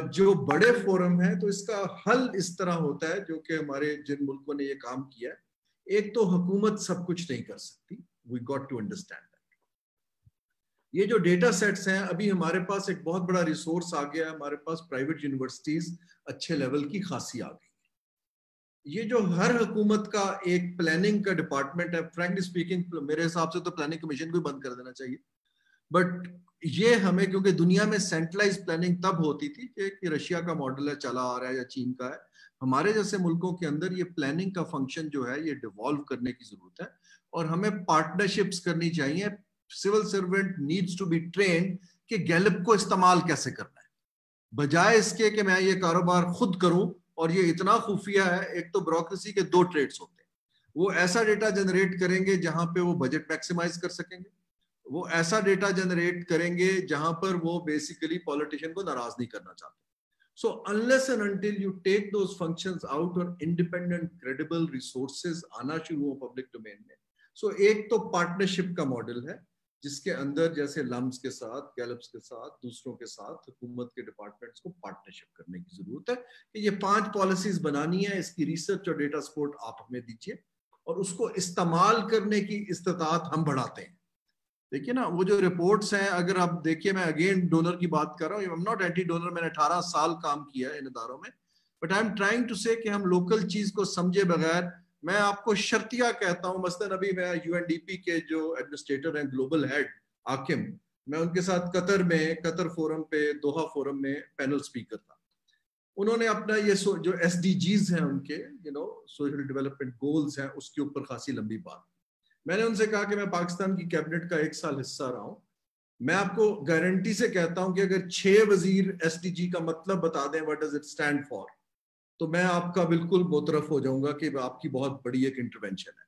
जो बड़े फोरम है तो इसका हल इस तरह होता है, जो कि हमारे जिन मुल्कों ने ये काम किया है। एक तो हुकूमत सब कुछ नहीं कर सकती। वी गॉट टू अंडरस्टैंड ये जो डेटा सेट्स हैं, अभी हमारे पास एक बहुत बड़ा रिसोर्स आ गया है, हमारे पास प्राइवेट यूनिवर्सिटीज अच्छे लेवल की खासी आ गई है। ये जो हर हुकूमत का एक प्लानिंग का डिपार्टमेंट है फ्रेंकली स्पीकिंग मेरे हिसाब से तो प्लानिंग कमीशन को बंद कर देना चाहिए। बट ये हमें, क्योंकि दुनिया में सेंट्रलाइज प्लानिंग तब होती थी कि रशिया का मॉडल है, चला आ रहा है या चीन का है। हमारे जैसे मुल्कों के अंदर ये प्लानिंग का फ़ंक्शन जो है, ये डिवॉल्व करने की ज़रूरत है और हमें पार्टनरशिप्स करनी चाहिए civil servant needs to be train कि गैलप को इस्तेमाल कैसे करना है। बजाय इसके कि मैं ये कारोबार खुद करूँ और ये इतना खुफिया है एक तो ब्रोक्रेसी के दो ट्रेड्स होते हैं। वो ऐसा डेटा जनरेट करेंगे जहाँ पे वो बजट मैक्सिमाइज कर सकेंगे। वो ऐसा डेटा जनरेट करेंगे जहाँ पर वो बेसिकली पॉलिटिशियन को नाराज़ नहीं करना चाहते। So unless and until you take those functions out और इंडिपेंडेंट क्रेडिबल रिसोर्सेज आना शुरू हो पब्लिक डोमेन में। सो so, एक तो पार्टनरशिप का मॉडल है जिसके अंदर जैसे लम्स के साथ, गैलप्स के साथ, दूसरों के साथ हुकूमत के डिपार्टमेंट्स को पार्टनरशिप करने की ज़रूरत है कि ये पाँच पॉलिसीज़ बनानी है, इसकी रिसर्च और डेटा सपोर्ट आप हमें दीजिए और उसको इस्तेमाल करने की इस्तात हम बढ़ाते हैं। देखिए ना, वो जो रिपोर्ट्स हैं, अगर आप देखिए, मैं अगेन डोनर की बात कर रहा हूँ नॉट एंटी डोनर मैंने 18 साल काम किया है इन इदारों में but I am trying to say हम लोकल चीज़ को समझे बगैर मैं आपको शर्तिया कहता हूँ मसलन अभी मैं यूएनडीपी के जो एडमिनिस्ट्रेटर हैं ग्लोबल हेड आकिम, मैं उनके साथ कतर में, कतर फोरम पे, दोहा फोरम में पैनल स्पीकर था। उन्होंने अपना ये जो एस हैं उनके you know social development goals हैं, उसके ऊपर खासी लंबी बात। मैंने उनसे कहा कि मैं पाकिस्तान की कैबिनेट का एक साल हिस्सा रहा हूँ। मैं आपको गारंटी से कहता हूँ कि अगर छह वज़ीर एसडीजी का मतलब बता दें what does it stand for तो मैं आपका बिल्कुल मोतरफ हो जाऊँगा कि आपकी बहुत बड़ी एक इंटरवेंशन है।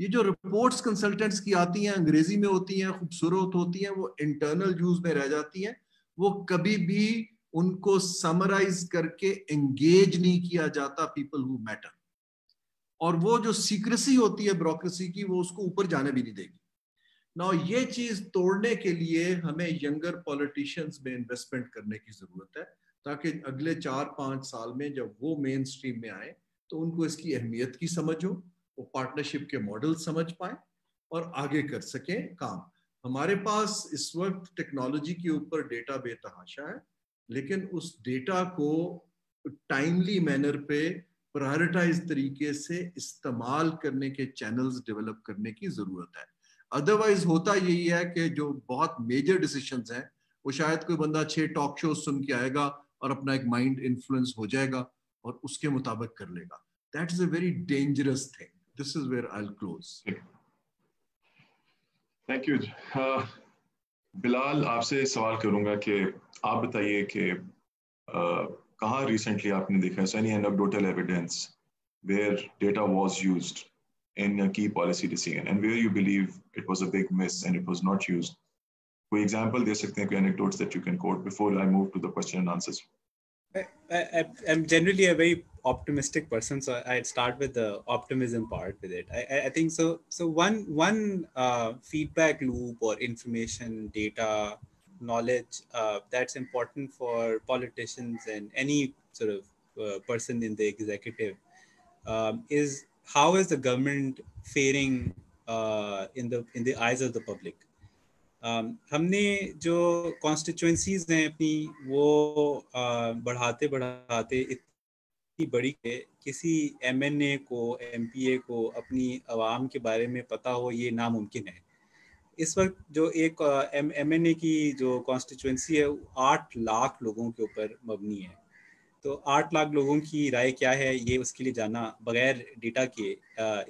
ये जो रिपोर्ट्स कंसल्टेंट्स की आती हैं, अंग्रेज़ी में होती हैं, खूबसूरत होती हैं, वो इंटरनल यूज़ में रह जाती हैं, वो कभी भी उनको समराइज करके एंगेज नहीं किया जाता पीपल हु मैटर और वो जो सीक्रेसी होती है ब्रोक्रेसी की, वो उसको ऊपर जाने भी नहीं देगी। ना ये चीज़ तोड़ने के लिए हमें यंगर पॉलिटिशियंस में इन्वेस्टमेंट करने की ज़रूरत है। ताकि अगले चार पाँच साल में जब वो मेन स्ट्रीम में आए तो उनको इसकी अहमियत की समझ हो, वो पार्टनरशिप के मॉडल समझ पाए और आगे कर सके काम। हमारे पास इस वक्त टेक्नोलॉजी के ऊपर डेटा बेतहाशा है, लेकिन उस डेटा को टाइमली मैनर पे प्रायोरिटाइज तरीके से इस्तेमाल करने के चैनल्स डेवलप करने की ज़रूरत है। अदरवाइज़ होता यही है कि जो बहुत मेजर डिसीशंस हैं, वो शायद कोई बंदा छह टॉक शो सुन के आएगा और अपना एक माइंड इन्फ्लुएंस हो जाएगा और उसके मुताबिक कर लेगा। That is a very dangerous thing this is where I close thank you Bilal आपसे सवाल करूँगा कि आप बताइए कि uh, कहा रिसेंटली आपने देखा है? Any anecdotal evidence where data was used in a key policy decision and where you believe it was a big miss and it was not used कोई एग्जांपल दे सकते हैं कोई anecdotes that you can quote before I move to the question and answers I, I, I'm generally a very optimistic person, so I'd start with the optimism part with it. I, I think so. So one one uh, feedback loop or information, data, knowledge uh, that's important for politicians and any sort of uh, person in the executive um, is how is the government faring uh, in the in the eyes of the public Um, हमने जो constituencies हैं अपनी, वो बढ़ाते बढ़ाते इतनी बड़ी है। किसी एमएनए को एमपीए को अपनी आवाम के बारे में पता हो, ये नामुमकिन है। इस वक्त जो एक एम एम एन ए की जो कॉन्स्टिट्यूंसी है, आठ लाख लोगों के ऊपर मबनी है। तो आठ लाख लोगों की राय क्या है, ये उसके लिए जाना बगैर डेटा के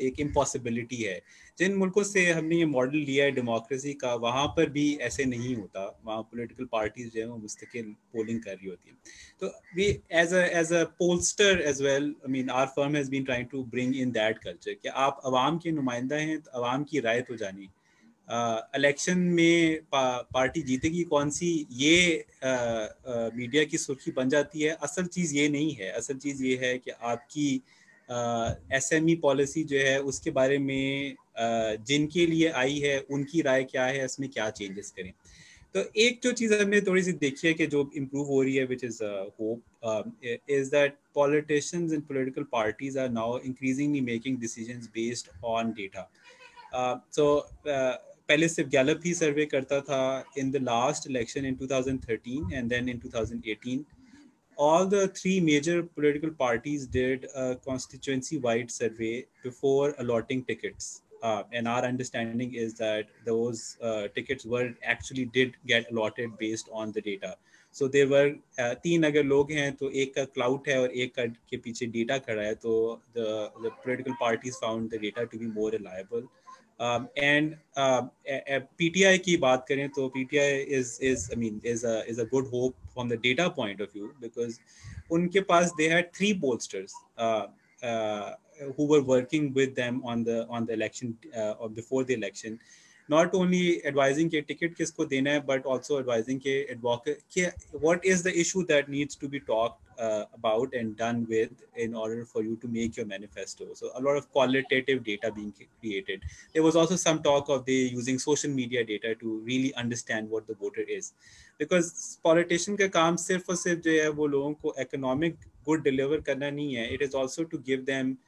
एक इम्पॉसिबिलिटी है। जिन मुल्कों से हमने ये मॉडल लिया है डेमोक्रेसी का, वहाँ पर भी ऐसे नहीं होता। वहाँ पॉलिटिकल पार्टीज़ जो है, वो मुस्तकिल पोलिंग कर रही होती है। तो we as as a pollster as well I mean our firm has been trying to bring in that culture कि आप आवाम के नुमाइंदा हैं तो आवाम की राय तो जानिए। इलेक्शन में पा, पार्टी जीतेगी कौन सी ये आ, आ, मीडिया की सुर्खी बन जाती है। असल चीज़ ये नहीं है। असल चीज़ ये है कि आपकी एस एम ई पॉलिसी जो है उसके बारे में आ, जिनके लिए आई है उनकी राय क्या है इसमें क्या चेंजेस करें। तो एक जो चीज़ हमने थोड़ी सी देखी है कि जो इम्प्रूव हो रही है which is hope is that politicians and political parties are now increasingly making decision based on data so पहले सिर्फ़ गैलप ही सर्वे करता था in the last election in 2013 and then in 2018 all the three major political parties did a constituency wide survey before allotting tickets and our understanding is that those tickets were actually did get allotted based on the data so they were तीन अगर लोग हैं तो एक का cloud है और एक का के पीछे डेटा खड़ा है तो the political parties found the data to be more reliable and PTI की बात करें तो PTI is is I mean is is a good hope from the data point of view because उनके पास they had three pollsters who were working with them on the on the election uh, or before the election. Not only advising ke ticket kisko dena hai but also advising ke advocate what is the issue that needs to be talked uh, about and done with in order for you to make your manifesto? So a lot of qualitative data being created. There was also some talk of the using social media data to really understand what the voter is. Because politician ka kaam sirf aur sirf jo hai wo logon ko economic good deliver karna nahi hai. It is also to give them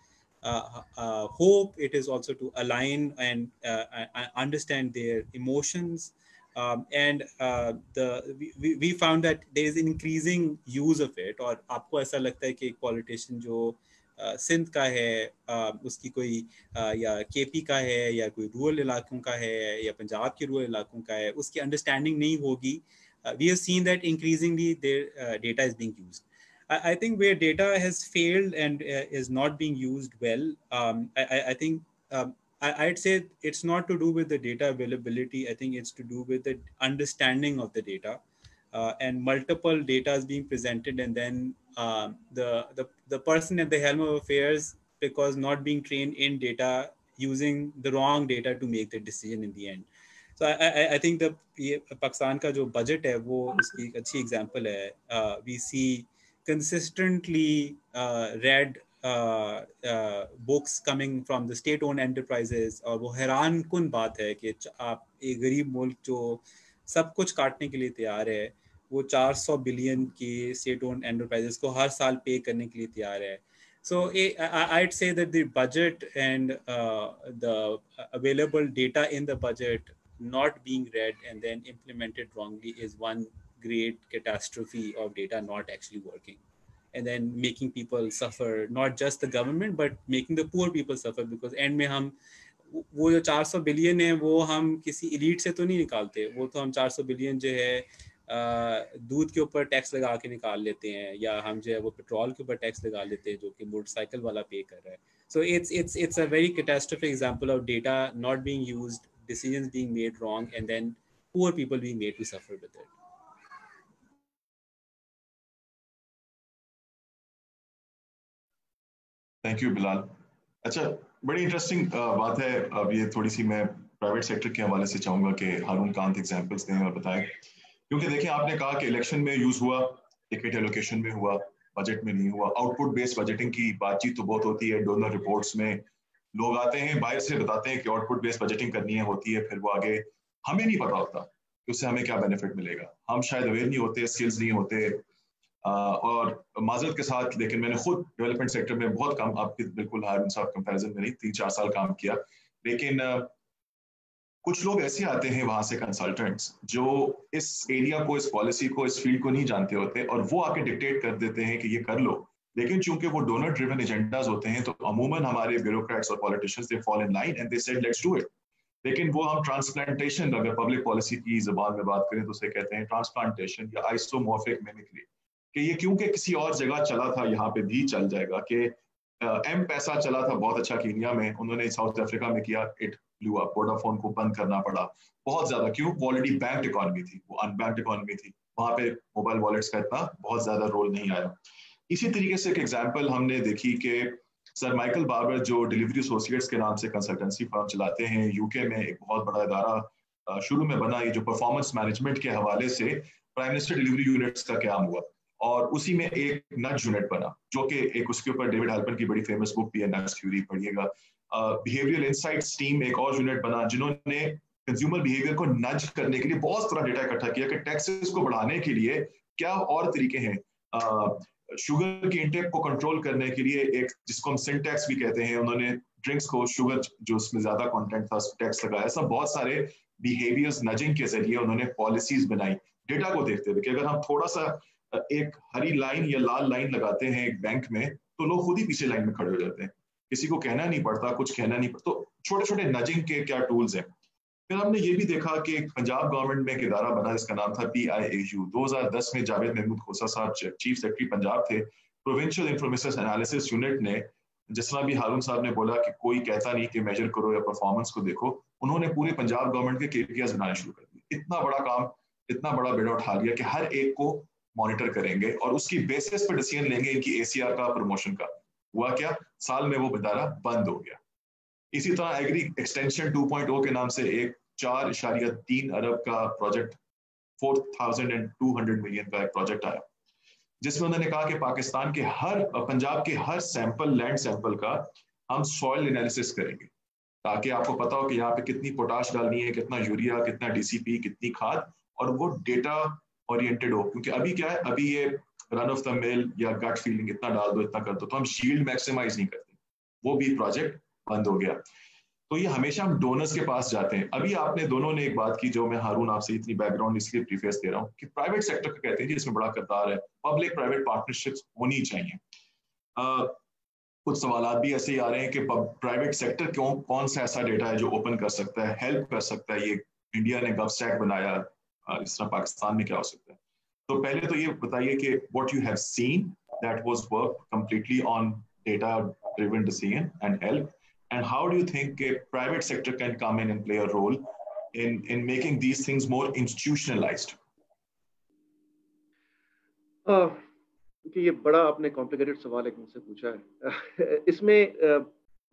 hope. It is also to align and uh, understand their emotions. Um, and the we, we found that there is increasing use of it. और आपको ऐसा लगता है कि एक politician जो सिंध का है उसकी कोई या केपी का है या कोई रूरल इलाकों का है या पंजाब के रूरल इलाकों का है उसकी अंडरस्टैंडिंग नहीं होगी we have seen that increasingly there data is being used I, think where data has failed and uh, is not being used well, um, I, I, think um, I, would say it's not to do with the data availability. I think it's to do with the understanding of the data. Uh, and multiple data is being presented, and then um, the, the the person at the helm of affairs, because not being trained in data, using the wrong data to make the decision in the end. So I, I, I think the Pakistan का जो budget है वो उसकी अच्छी example है. Uh, we see consistently uh, read uh, uh, books coming from the state owned enterprises और वो हैरान कन बात है कि आप एक गरीब मुल्क जो सब कुछ काटने के लिए तैयार है वो 400 बिलियन की स्टेट ओन एंटरप्राइजेस को हर साल पे करने के लिए तैयार है so I'd say that the budget and uh, the available data in the budget not being read and then implemented wrongly is one great catastrophe of data not actually working and then making people suffer not just the government but making the poor people suffer because end में हम वो जो 400 billion है वो हम किसी elite से तो नहीं निकालते वो तो हम 400 बिलियन जो है दूध के ऊपर टैक्स लगा के निकाल लेते हैं या हम जो है वो पेट्रोल के ऊपर टैक्स लगा लेते हैं जो कि मोटरसाइकिल वाला पे कर रहा है so it's it's it's a very catastrophic example of data not being used decisions being made wrong and then poor people being made to suffer with it thank you Bilal अच्छा बड़ी interesting बात है। अब ये थोड़ी सी मैं private sector के हवाले से चाहूँगा कि हारून कांत एग्जाम्पल्स दें और बताएँ। क्योंकि देखिए, आपने कहा कि इलेक्शन में यूज़ हुआ टिकट एलोकेशन में हुआ बजट में नहीं हुआ। आउटपुट बेस्ड बजटिंग की बातचीत तो बहुत होती है डोनर रिपोर्ट्स में। लोग आते हैं, बाहर से बताते हैं कि आउटपुट बेस्ड बजटिंग करनी है, होती है, फिर वो आगे हमें नहीं पता होता कि उससे हमें क्या बेनिफिट मिलेगा। हम शायद अवेयर नहीं होते स्किल्स नहीं होते और माजरत के साथ, लेकिन मैंने खुद डेवलपमेंट सेक्टर में बहुत कम, आपके बिल्कुल हारून साहब कंपेरिजन में नहीं तीन चार साल काम किया। लेकिन कुछ लोग ऐसे आते हैं वहाँ से कंसल्टेंट्स जो इस एरिया को, इस पॉलिसी को, इस फ़ील्ड को नहीं जानते होते और वो आके डिक्टेट कर देते हैं कि ये कर लो। लेकिन चूँकि वो डोनर ड्रिवन एजेंडाज होते हैं तो अमूमन हमारे ब्यूरोक्रेट्स और politicians they fall in line and they said let's do it लेकिन वो हम ट्रांसप्लांटेशन अगर पब्लिक पॉलिसी की जबान में बात करें तो उसे कहते हैं ट्रांसप्लांटेशन या आइसोमोर्फिक मिमिक्री कि ये क्योंकि किसी और जगह चला था, यहाँ पे भी चल जाएगा कि एम पैसा चला था बहुत अच्छा कीनिया में, उन्होंने साउथ अफ्रीका में किया इट ब्लू अप वोडाफोन को बंद करना पड़ा। बहुत ज़्यादा, क्यों? ऑलरेडी बैंक इकोनॉमी थी, वो अनबैंक्ड इकोनॉमी थी। वहाँ पे मोबाइल वॉलेट्स का इतना बहुत ज़्यादा रोल नहीं आया। इसी तरीके से एक एग्ज़ाम्पल हमने देखी कि सर माइकल बार्बर जो डिलीवरी एसोसिएट्स के नाम से कंसल्टेंसी फर्म चलाते हैं यूके में एक बहुत बड़ा इदारा शुरू में बना, ये जो परफॉर्मेंस मैनेजमेंट के हवाले से प्राइम मिनिस्टर डिलीवरी यूनिट्स का क्या हुआ? और उसी में एक नज यूनिट बना, जो कि एक उसके ऊपर डेविड हेल्पन की बड़ी फ़ेमस बुक भी है नज थ्योरी पढ़िएगा। बिहेवियरल इनसाइट्स टीम एक और यूनिट बना, जिन्होंने कंज्यूमर बिहेवियर को नज करने के लिए बहुत सारा डेटा इकट्ठा किया कि टैक्सेस को बढ़ाने के लिए क्या और तरीके हैं। शुगर की इंटेक को कंट्रोल करने के लिए एक, जिसको हम सिंटैक्स भी कहते हैं, उन्होंने ड्रिंक्स को शुगर जो उसमें ज़्यादा कंटेंट था टैक्स लगाया। सब बहुत सारे बिहेवियर्स नजिंग के ज़रिए उन्होंने पॉलिसीज़ बनाई। डेटा को देखते हुए कि अगर हम थोड़ा सा एक हरी लाइन या लाल लाइन लगाते हैं एक बैंक में तो लोग खुद ही पीछे लाइन में खड़े हो जाते हैं। किसी को कहना नहीं पड़ता, कुछ कहना नहीं पड़ता तो छोटे छोटे नजिंग के क्या टूल्स हैं? फिर हमने ये भी देखा कि पंजाब गवर्नमेंट में एक इदारा बना, जिसका नाम था पी आई ए यू दो हज़ार दस में जावेद महमूद खोसा साहब चीफ सेक्रेटरी पंजाब थे। प्रोविंशियल इंफॉर्मेशन एनालिसिस यूनिट ने जिस तरह भी हारून साहब ने बोला कि कोई कहता नहीं कि मेजर करो या परफॉर्मेंस को देखो, उन्होंने पूरे पंजाब गवर्नमेंट के केपीएस बनाने शुरू कर दिए। इतना बड़ा काम, इतना बड़ा बेड़ा उठा लिया कि हर एक को मॉनिटर करेंगे और उसकी बेसिस पर डिसीज़न लेंगे इनकी एसीआर का प्रमोशन का। हुआ क्या? साल में वो इदारा बंद हो गया। इसी तरह एग्री एक्सटेंशन 2.0 के नाम से एक चार इशारिया तीन अरब का project four thousand and two hundred million का एक प्रोजेक्ट आया। जिसमें उन्होंने कहा कि पाकिस्तान के हर, पंजाब के हर सैंपल लैंड सैंपल का हम सॉइल एनालिसिस करेंगे। ताकि आपको पता हो कि यहाँ पे कितनी पोटाश डालनी है, कितना यूरिया कितना डीसीपी कितनी खाद, और वो डेटा ओरिएंटेड हो क्योंकि अभी क्या है अभी ये रन ऑफ़ द मेल या गट फीलिंग इतना डाल दो इतना कर दो तो हम शील्ड मैक्सिमाइज नहीं करते। वो भी प्रोजेक्ट बंद हो गया। तो ये हमेशा हम डोनर्स के पास जाते हैं। अभी आपने दोनों ने एक बात की जो मैं हारून आपसे इतनी बैकग्राउंड इसलिए प्रीफेस दे रहा हूँ कि प्राइवेट सेक्टर का कहते हैं जी इसमें बड़ा करतार है। पब्लिक प्राइवेट पार्टनरशिप होनी चाहिए। आ, कुछ सवाल भी ऐसे ही आ रहे हैं कि प्राइवेट सेक्टर क्यों कौन सा ऐसा डेटा है जो ओपन कर सकता है हेल्प कर सकता है? ये इंडिया ने गव स्टैक बनाया इस तरह पाकिस्तान में क्या हो सकता है? तो पहले तो ये बताइए कि what you have seen that was work completely on data driven decision and help and how do you think a private sector can come in and play a role in, in making these things more institutionalized? ये बड़ा आपने complicated सवाल एक मुझसे पूछा है। इसमें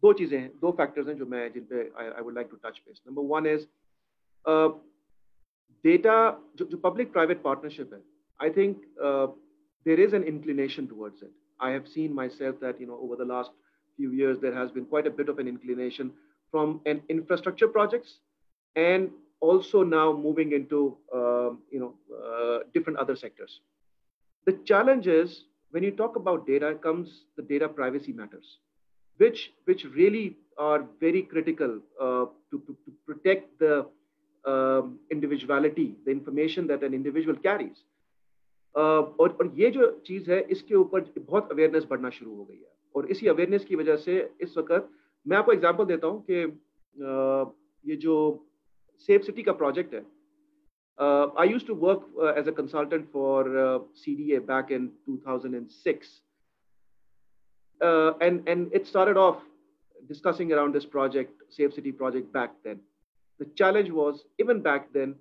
दो चीज़ें हैं दो फैक्टर्स हैं जो मैं जिन पे I would like to touch base number one is data जो जो पब्लिक प्राइवेट पार्टनरशिप है I think there is an inclination towards it I have seen myself that you know over the last few years, there has been quite a bit of an inclination from an infrastructure projects and also now moving into um, you know uh, different other sectors. The challenge is when you talk about data comes the data privacy matters, which which really are very critical uh, to, to, to, protect the uh, individuality, the information that an individual carries. Uh, और, ये जो चीज़ है इसके ऊपर बहुत awareness बढ़ना शुरू हो गई है। और इसी अवेयरनेस की वजह से इस वक्त मैं आपको एग्ज़ाम्पल देता हूँ कि uh, ये जो सेफ़ सिटी का प्रोजेक्ट है I use to work as a consultant for C D A back in two thousand and six and and it of discussing around this project safe city project back then The challenge was even back then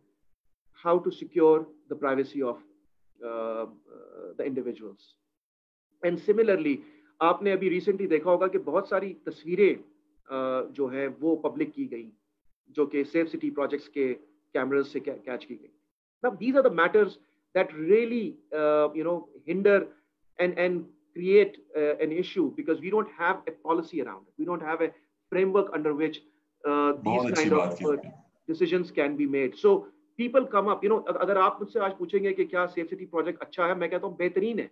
how to secure the privacy of uh, uh, the individuals. And similarly, आपने अभी recently देखा होगा कि बहुत सारी तस्वीरें जो है वो पब्लिक की गई जो कि सेफ सिटी प्रोजेक्ट्स के कैमराज से कैच की गई now these are the matters that really uh, you know hinder and and create uh, an issue because we don't have a policy around it we don't have a framework under which uh, these kind of uh, decisions can be made. So people come up you know अगर आप मुझसे आज पूछेंगे कि क्या safe city project अच्छा है मैं कहता हूँ बेहतरीन है।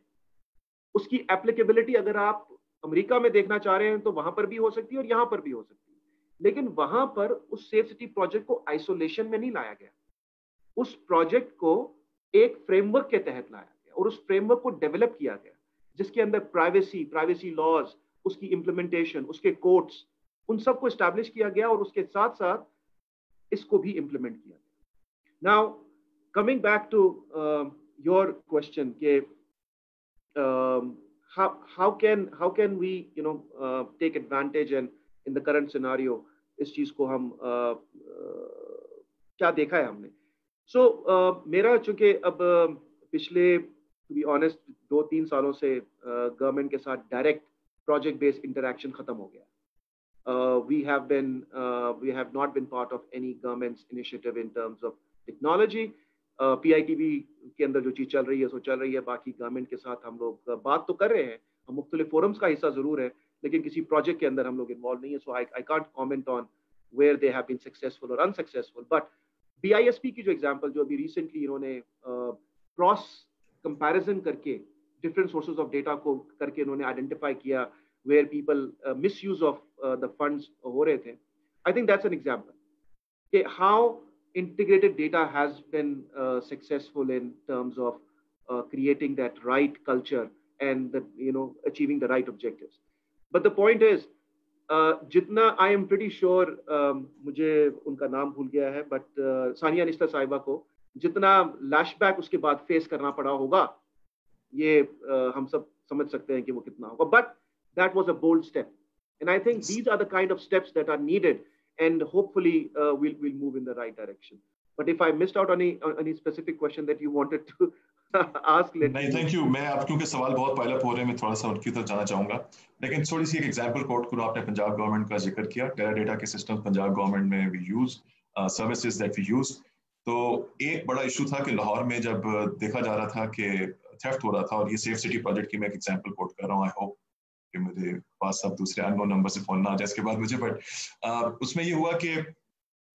उसकी एप्लीकेबिलिटी अगर आप अमेरिका में देखना चाह रहे हैं तो वहाँ पर भी हो सकती है और यहाँ पर भी हो सकती है। लेकिन वहाँ पर उस सेफ़ सिटी प्रोजेक्ट को आइसोलेशन में नहीं लाया गया। उस प्रोजेक्ट को एक फ्रेमवर्क के तहत लाया गया और उस फ्रेमवर्क को डेवलप किया गया जिसके अंदर प्राइवेसी प्राइवेसी लॉज उसकी इम्प्लीमेंटेशन उसके कोर्ट्स उन सबको स्टैब्लिश किया गया और उसके साथ साथ इसको भी इम्प्लीमेंट किया गया। Now coming back to your question के can how can we you know uh, take advantage and in the current scenario इस चीज़ को हम uh, uh, क्या देखा है हमने? सो uh, मेरा चूँकि अब पिछले टू बी ऑनेस्ट दो तीन सालों से गवर्नमेंट के साथ डायरेक्ट प्रोजेक्ट बेस्ड इंटरेक्शन खत्म हो गया। We have been we have not been part of any governments initiative in terms of technology P I T B के अंदर जो चीज़ चल रही है, सो चल रही है। बाकी गवर्नमेंट के साथ हम लोग बात तो कर रहे हैं। हम मुख्तलिफ़ फोरम्स का हिस्सा ज़रूर है, लेकिन किसी प्रोजेक्ट के अंदर हम लोग इन्वॉल्व नहीं है। So I I cont comment on where they have been successful और अनसक्सेसफुल बट बी की जो एग्ज़ाम्पल जो अभी रिसेंटली इन्होंने क्रॉस कंपेरिजन करके डिफरेंट सोर्सेज ऑफ़ डेटा को, करके इन्होंने आइडेंटिफाई किया where people misuse of Uh, the funds हो रहे थे. I think that's an example कि how integrated data has been successful in terms of creating that right culture and you know achieving the right objective but the point is जितना I am very sure मुझे उनका नाम भूल गया है but uh, Sania निश्ता साहिबा को जितना लैश बैक उसके बाद फेस करना पड़ा होगा ये uh, हम सब समझ सकते हैं कि वो कितना होगा. But that was a bold step and i think these are the kind of steps that are needed and hopefully uh, we'll we'll move in the right direction. But if I missed out on any any specific question that you wanted to ask, let नहीं thank you मैं आप क्योंकि सवाल बहुत pile-up हो रहे हैं मैं थोड़ा सा उनकी तरफ़ जाना चाहूँगा। लेकिन थोड़ी सी एक एग्जांपल कोट करो आपने पंजाब गवर्नमेंट का ज़िक्र किया टेरा डेटा के सिस्टम पंजाब गवर्नमेंट में we use services that we use तो एक बड़ा इशू था कि लाहौर में जब देखा जा रहा था कि थेफ्ट हो रहा था और ये सेफ़ सिटी प्रोजेक्ट की मैं एक एग्जांपल कोट कर रहा हूँ आई होप कि मेरे पास सब दूसरे अननोन नंबर से फ़ोन ना आ जाए इसके बाद मुझे बट उसमें ये हुआ कि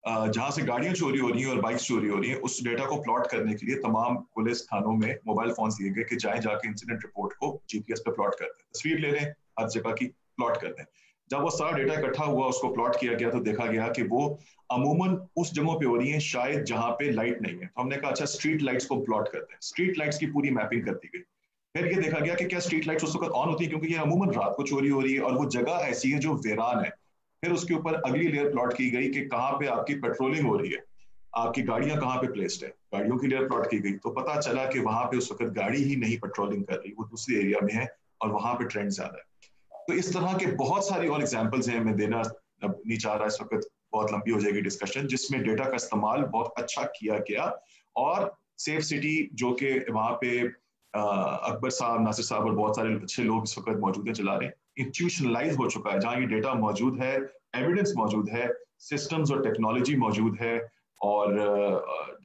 जहाँ से गाड़ियाँ चोरी हो रही हैं और बाइक्स चोरी हो रही हैं, उस डेटा को प्लॉट करने के लिए तमाम पुलिस थानों में मोबाइल फ़ोन दिए गए कि जाए जाके इंसिडेंट रिपोर्ट को जीपीएस पे प्लॉट कर दें। तस्वीर ले लें, हर जगह की प्लॉट कर दें। जब वो सारा डेटा इकट्ठा हुआ, उसको प्लॉट किया गया तो देखा गया कि वो अमूमन उस जगहों पे हो रही है, शायद जहाँ पे लाइट नहीं है। तो हमने कहा अच्छा स्ट्रीट लाइट्स को प्लॉट करते हैं स्ट्रीट लाइट्स की पूरी मैपिंग कर दी गई। फिर ये देखा गया कि क्या स्ट्रीट लाइट्स उस वक्त ऑन होती है, क्योंकि ये अमूमन रात को चोरी हो रही है और वो जगह ऐसी है जो वीरान है। फिर उसके ऊपर अगली लेयर प्लॉट की गई कि कहाँ पे आपकी पेट्रोलिंग हो रही है। आपकी गाड़ियाँ कहाँ पे प्लेस्ड है? गाड़ियों की लेयर प्लॉट की गई। तो पता चला कि वहाँ पे उस वक्त गाड़ी ही नहीं पेट्रोलिंग कर रही, वो दूसरे एरिया में है और वहाँ पे ट्रेंड ज़्यादा है। तो इस तरह के बहुत सारी और एग्जाम्पल्स हैं, मैं देना नहीं चाह रहा, इस वक्त बहुत लंबी हो जाएगी डिस्कशन जिसमें डेटा का इस्तेमाल बहुत अच्छा किया गया। और सेफ़ सिटी जो कि वहाँ पे अकबर साहब, नासिर साहब और बहुत सारे अच्छे लोग इस वक्त मौजूद हैं चला रहे हैं। इंस्टीट्यूशनलाइज हो चुका है, जहाँ ये डेटा मौजूद है एविडेंस मौजूद है सिस्टम्स और टेक्नोलॉजी मौजूद है और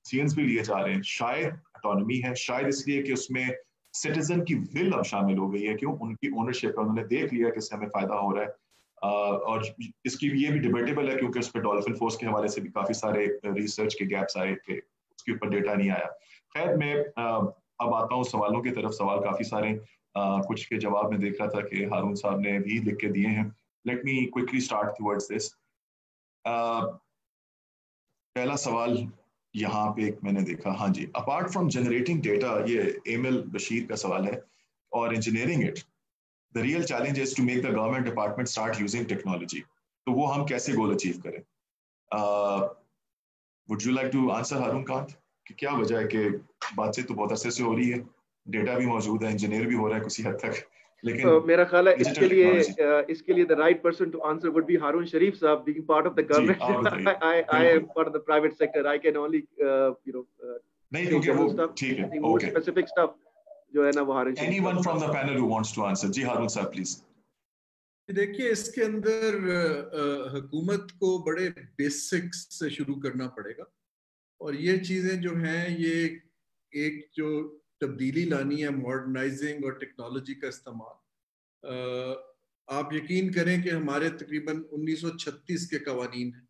सीएंस भी लिए जा रहे हैं। शायद अटोनमी है, शायद इसलिए कि उसमें सिटीजन की विल अब शामिल हो गई है, क्यों? उनकी ओनरशिप है, उन्होंने देख लिया कि इससे हमें फ़ायदा हो रहा है। और इसकी ये भी डिबेटेबल है क्योंकि उस पर डॉल्फिन फोर्स के हवाले से भी काफ़ी सारे रिसर्च के गैप्स आए थे, उसके ऊपर डेटा नहीं आया। खैर, मैं अब आता हूँ सवालों की तरफ़ सवाल काफ़ी सारे आ, कुछ के जवाब में देख रहा था कि हारून साहब ने भी लिख के दिए हैं। Let me quickly start towards this पहला सवाल यहाँ पे एक मैंने देखा। हाँ जी अपार्ट फ्रॉम जनरेटिंग डेटा ये एमएल बशीर का सवाल है और engineering it the real challenge is to make the government department start using technology तो वो हम कैसे गोल अचीव करें? Would you like to answer Haroon Kant कि क्या वजह है कि बातचीत तो बहुत अच्छे से हो रही है डेटा भी मौजूद है इंजीनियर भी हो रहा है किसी हद तक लेकिन तो मेरा ख्याल है इसके लिए इसके लिए the right person to answer would be Haroon Sharif sahab being part of the government I I am part of the private sector I can only you know नहीं क्योंकि वो ठीक है ओके स्पेसिफिक स्टफ़ जो है ना वो Haroon anyone from the panel who wants to answer ji Haroon sahab please देखिए इसके अंदर हुकूमत को बड़े बेसिक्स से शुरू करना पड़ेगा। और ये चीज़ें जो हैं ये एक जो तब्दीली लानी है मॉडर्नाइजिंग और टेक्नोलॉजी का इस्तेमाल। आप यकीन करें कि हमारे तकरीबन 1936 के कवानीन हैं।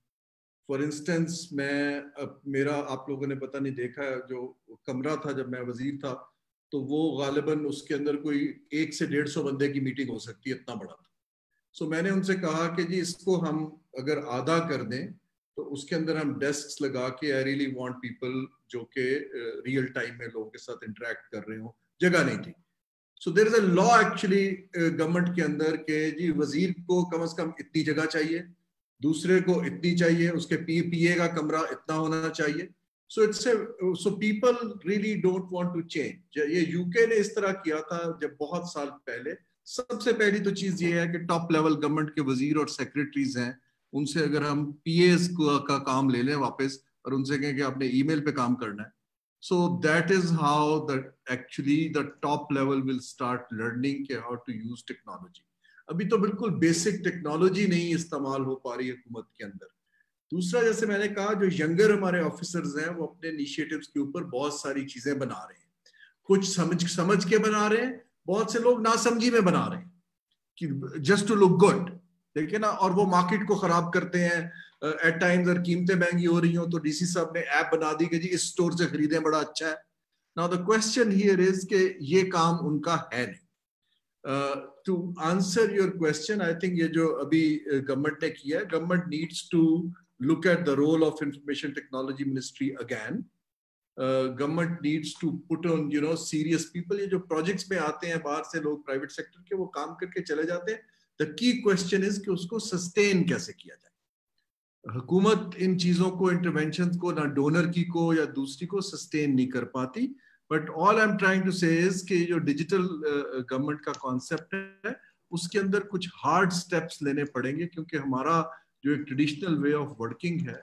फॉर इंस्टेंस मैं अब मेरा आप लोगों ने पता नहीं देखा जो कमरा था जब मैं वज़ीर था तो वो गालिबन उसके अंदर कोई एक से डेढ़ सौ बंदे की मीटिंग हो सकती है इतना बड़ा था। सो so, मैंने उनसे कहा कि जी इसको हम अगर आधा कर दें तो उसके अंदर हम डेस्क लगा के आई रियली वांट पीपल जो कि रियल टाइम में लोगों के साथ इंटरेक्ट कर रहे हो। जगह नहीं थी। So there is a law actually government के अंदर के, जी, वज़ीर को कम अज कम इतनी जगह चाहिए, दूसरे को इतनी चाहिए, उसके पी पी ए का कमरा इतना होना चाहिए। So it's so people really don't want to change ये यूके ने इस तरह किया था जब बहुत साल पहले। सबसे पहली तो चीज़ ये है कि टॉप लेवल गवर्नमेंट के वज़ीर और सेक्रेटरीज हैं। उनसे अगर हम पीएस का का काम ले लें वापस, और उनसे कहें कि आपने ईमेल पे काम करना है। So that is how the actually the top level will start learning के हाउ टू यूज़ टेक्नोलॉजी अभी तो बिल्कुल बेसिक टेक्नोलॉजी नहीं इस्तेमाल हो पा रही हुकूमत के अंदर। दूसरा जैसे मैंने कहा, जो यंगर हमारे ऑफिसर्स हैं, वो अपने इनिशिएटिव्स के ऊपर बहुत सारी चीज़ें बना रहे हैं। कुछ समझ समझ के बना रहे हैं, बहुत से लोग नासमझी में बना रहे हैं कि जस्ट टू लुक गुड देखिए ना और वो मार्केट को खराब करते हैं। एट टाइम्स अगर कीमतें महँगी हो रही हो तो डीसी साहब ने ऐप बना दी कि जी इस स्टोर से खरीदें बड़ा अच्छा है। Now the question here is के ये काम उनका है नहीं। To answer your question I think ये जो अभी गवर्नमेंट ने किया है government needs to look at the of information technology ministry again. uh, government needs to put on you know serious people ये जो projects में आते हैं बाहर से लोग प्राइवेट सेक्टर के वो काम करके चले जाते हैं। The की क्वेश्चन is कि उसको sustain कैसे किया जाए? हुकूमत इन चीज़ों को इंटरवेंशन को ना डोनर की को या दूसरी को सस्टेन नहीं कर पाती। But all I am trying to say कि जो डिजिटल गवर्नमेंट uh, का कॉन्सेप्ट है उसके अंदर कुछ हार्ड स्टेप्स लेने पड़ेंगे क्योंकि हमारा जो एक ट्रेडिशनल वे ऑफ़ वर्किंग है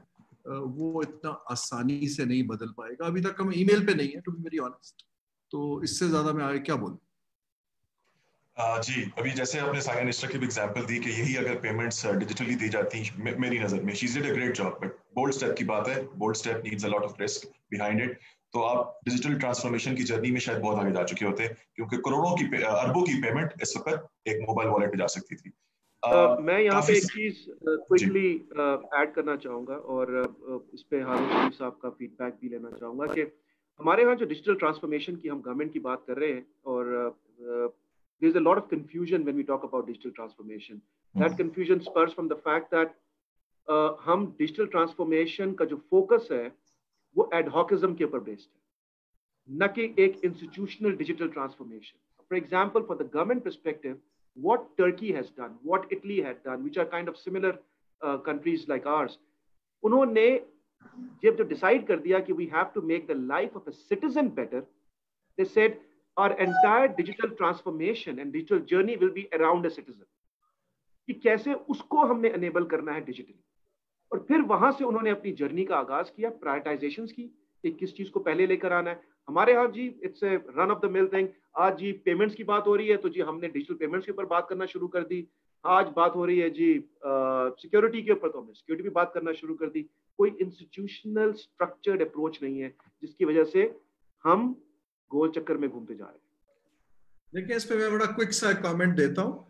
वो इतना आसानी से नहीं बदल पाएगा। अभी तक हम ईमेल पे नहीं है टू बी वेरी ऑनेस्ट तो इससे ज़्यादा मैं आगे क्या बोलूँ? Uh, जी अभी जैसे आपने साया निस्टर की भी एग्जांपल दी कि यही अगर पेमेंट्स डिजिटली दी जाती मे, मेरी नज़र में she did a great job but bold step की बात है bold step needs a lot of risk behind it तो आप डिजिटल ट्रांसफॉर्मेशन की जर्नी में शायद बहुत आगे जा चुके होते क्योंकि करोड़ों की अरबों की पेमेंट इस वक्त एक मोबाइल वॉलेट पे जा सकती थी। Uh, uh, मैं यहाँ पे एक चीज़ क्विकली ऐड करना चाहूँगा और uh, इस पे हारून शरीफ साहब का फीडबैक भी लेना चाहूँगा कि हमारे यहाँ जो डिजिटल ट्रांसफॉर्मेशन की हम गवर्नमेंट की बात कर रहे हैं और there is a lot of confusion when we talk about digital transformation that confusion spurs from the fact that हम डिजिटल ट्रांसफॉर्मेशन का जो फोकस है वो एडहॉकिज्म के ऊपर बेस्ड है न कि एक institutional digital transformation for example for the government perspective what Turkey has done, what Italy had done, which are kind of similar uh, countries like ours, उन्होंने जब जब डिसाइड कर दिया कि we have to make the life of a citizen better they said our entire digital transformation and digital journey will be around a citizen. कि कैसे उसको हमने enable करना है digitally? और फिर वहाँ से उन्होंने अपनी जर्नी का आगाज़ किया प्रायोरिटाइजेशन की, कि किस चीज़ को पहले लेकर आना है। हमारे यहाँ जी it's a run of the mill thing आज जी पेमेंट्स की बात हो रही है तो जी हमने डिजिटल पेमेंट्स के ऊपर बात करना शुरू कर दी। आज बात हो रही है जी सिक्योरिटी के ऊपर तो हमने सिक्योरिटी भी बात करना शुरू कर दी। कोई इंस्टीट्यूशनल स्ट्रक्चर्ड अप्रोच नहीं है, जिसकी वजह से हम गोल चक्कर में घूमते जा रहे हैं। देखिए, इस पे मैं बड़ा क्विक सा कमेंट देता हूँ।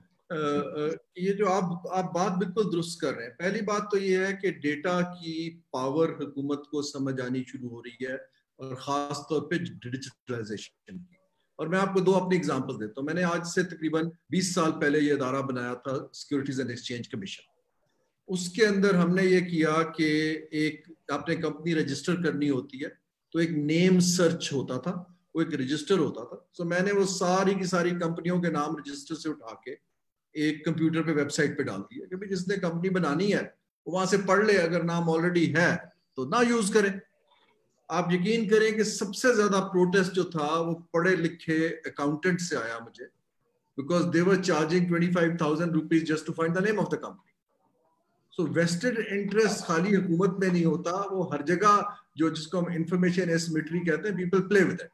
ये जो आप आप बात बिल्कुल दुरुस्त कर रहे हैं। पहली बात तो ये है कि डेटा की पावर हुकूमत को समझ आनी शुरू हो रही है और ख़ास तौर पे डिजिटलाइजेशन की। और मैं आपको दो अपनी एग्जांपल देता हूँ। मैंने आज से तकरीबन 20 साल पहले ये अदारा बनाया था सिक्योरिटीज एंड एक्सचेंज कमीशन उसके अंदर हमने ये किया कि एक, आपने कंपनी रजिस्टर करनी होती है तो एक नेम सर्च होता था। वो एक रजिस्टर होता था। सो so, मैंने वो सारी की सारी कंपनियों के नाम रजिस्टर से उठा के एक कंप्यूटर पे वेबसाइट पे डाल दिया कि जिसने कंपनी बनानी है, वो वहाँ से पढ़ ले, अगर नाम ऑलरेडी है तो ना यूज़ करें। आप यकीन करें कि सबसे ज़्यादा प्रोटेस्ट जो था, वो पढ़े लिखे अकाउंटेंट से आया मुझे because they were charging twenty five thousand rupees just to find the name of the company so vested interest खाली हुकूमत में नहीं होता, वो हर जगह जो जिसको हम इंफॉर्मेशन एसिमेट्री कहते हैं पीपल प्ले विद इट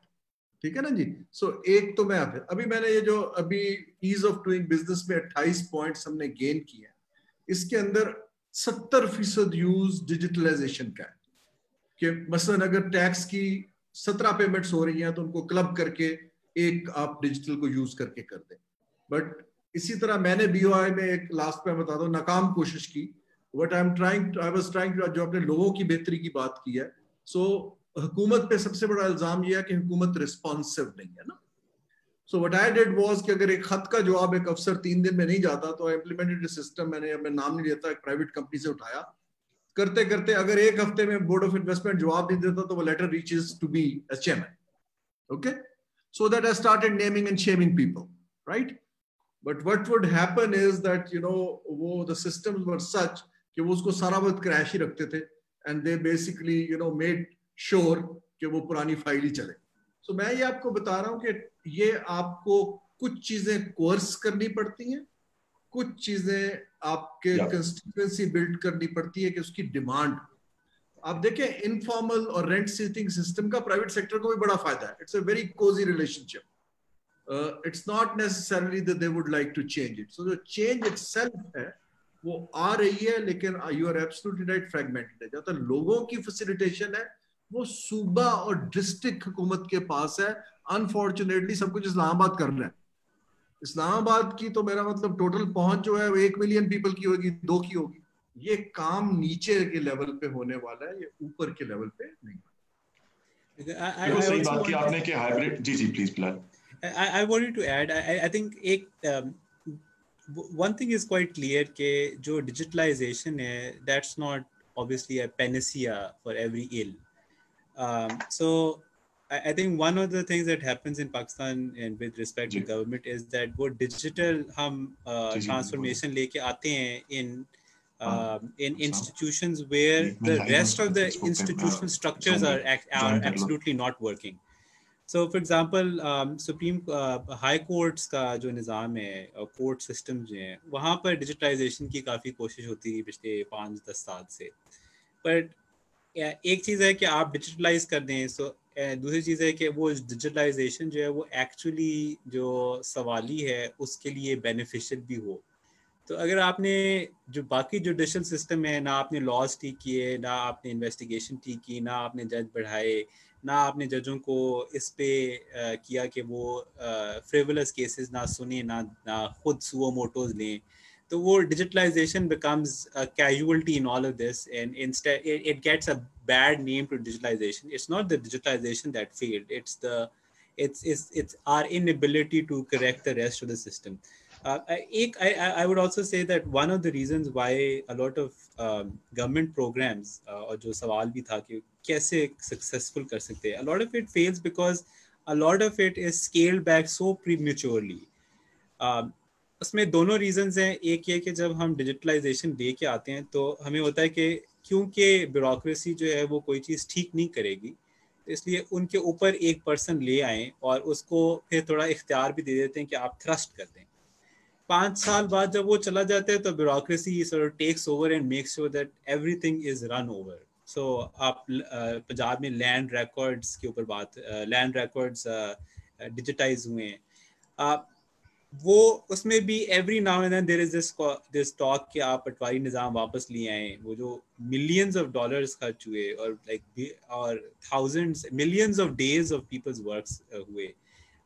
ठीक है ना जी? सो so, एक तो मैं अभी मैंने ये जो अभी ईज ऑफ़ डूइंग बिज़नेस में 28 पॉइंट्स हमने गेन किए हैं इसके अंदर 70 फ़ीसद यूज़ डिजिटलाइजेशन का है। कि मसलन अगर टैक्स की 17 पेमेंट्स हो रही हैं तो उनको क्लब करके एक आप डिजिटल को यूज़ करके कर दें। बट इसी तरह मैंने बीओआई में एक लास्ट में बता दो नाकाम कोशिश की। What I am trying I was trying जो अपने लोगों की बेहतरी की बात की है। सो so, हुकूमत पे सबसे बड़ा इल्ज़ाम यह है कि हुकूमत रिस्पॉन्सिव नहीं है ना। So what I did was कि अगर एक खत का जवाब एक अफसर तीन दिन में नहीं जाता तो इम्प्लीमेंटेड सिस्टम मैंने अपने नाम नहीं लेता, एक प्राइवेट कंपनी से उठाया। करते करते अगर एक हफ़्ते में बोर्ड ऑफ़ इन्वेस्टमेंट जवाब नहीं देता तो वो letter reaches to B S chairman okay so that I started naming and shaming people right but what would happen is that you know वो द सिस्टम्स वर सच कि वो उसको सारा वक्त क्रैश ही रखते थे। And they basically you know made sure कि वो पुरानी फ़ाइल ही चले। सो so, मैं ये आपको बता रहा हूँ कि ये आपको कुछ चीज़ें कोर्स करनी पड़ती हैं कुछ चीज़ें आपके कंस्टिट्यूएंसी बिल्ड करनी पड़ती है कि उसकी डिमांड आप देखें इनफॉर्मल और रेंट सीटिंग सिस्टम का प्राइवेट सेक्टर को भी बड़ा फ़ायदा है। It's a very cosy relationship it's not necessarily that they would like to change it so जो चेंज इटसेल्फ है वो आ रही है लेकिन you are absolutely right fragmented है। जहाँ तक लोगों की फैसिलिटेशन है वो सूबा और डिस्ट्रिक्ट हुकूमत के पास है। अनफॉर्चुनेटली सब कुछ इस्लामाबाद कर रहे हैं। इस्लामाबाद की तो मेरा मतलब टोटल पहुँच जो है वो एक मिलियन पीपल की होगी दो की होगी। ये काम नीचे के लेवल पे होने वाला है ये ऊपर के लेवल पे नहीं। सही बात की आपने कि हाइब्रिड जी जी please Bilal I, I wanted to add, I, I think एक um, one thing is quite clear कि जो digitalization है that's not obviously a panacea for every ill. Um, so I, I, think one of the things that happens in Pakistan and with respect to government is that वो digital हम uh, transformation लेके आते हैं in uh, in institutions where the rest of the institutional structures are are absolutely not working. So, for example, um, Supreme uh, High Courts का जो निज़ाम है और court system जो हैं वहाँ पर डिजिटलाइजेशन की काफ़ी कोशिश होती है पिछले पाँच दस साल से बट एक चीज़ है कि आप डिजिटलाइज कर दें सो दूसरी चीज़ है कि वो डिजिटलाइजेशन जो है वो एक्चुअली जो सवाली है उसके लिए बेनिफिशियल भी हो। तो अगर आपने जो बाकी जुडिशल सिस्टम है ना आपने लॉज ठीक किए ना आपने इन्वेस्टिगेशन ठीक की ना आपने जज बढ़ाए ना आपने जजों को इस पे आ, किया कि वो फ्रेवलस केसेस ना सुने ना ना खुद सुओ मोटोज लें the word digitalization becomes a casualty in all of this and instead it, it, gets a bad name to digitalization. It's not the digitalization that failed. It's the it's it's, it's our inability to correct the rest of the system. Uh, I, I, I would also say that one of the reasons why a lot of um, government programs uh, or jo sawal bhi tha ki kaise successful kar sakte a lot of it fails because a lot of it is scaled back so prematurely. Um, उसमें दोनों reasons हैं। एक ये कि जब हम digitalisation दे के आते हैं तो हमें होता है कि क्योंकि ब्यूरोक्रेसी जो है, वो कोई चीज़ ठीक नहीं करेगी तो इसलिए उनके ऊपर एक पर्सन ले आए और उसको फिर थोड़ा इख्तियार भी दे देते हैं कि आप थ्रस्ट कर दें। पाँच साल बाद जब वो चला जाता है तो bureaucracy takes over and make sure that everything is run over so आप पंजाब में लैंड रिकॉर्ड्स के ऊपर बात लैंड रिकॉर्ड्स डिजिटाइज हुए हैं। वो उसमें भी every now and there is this this talk कि आप पटवारी निज़ाम वापस लिए आए वो जो मिलियंस ऑफ़ डॉलर्स खर्च हुए और लाइक और thousands millions of days of peoples works हुए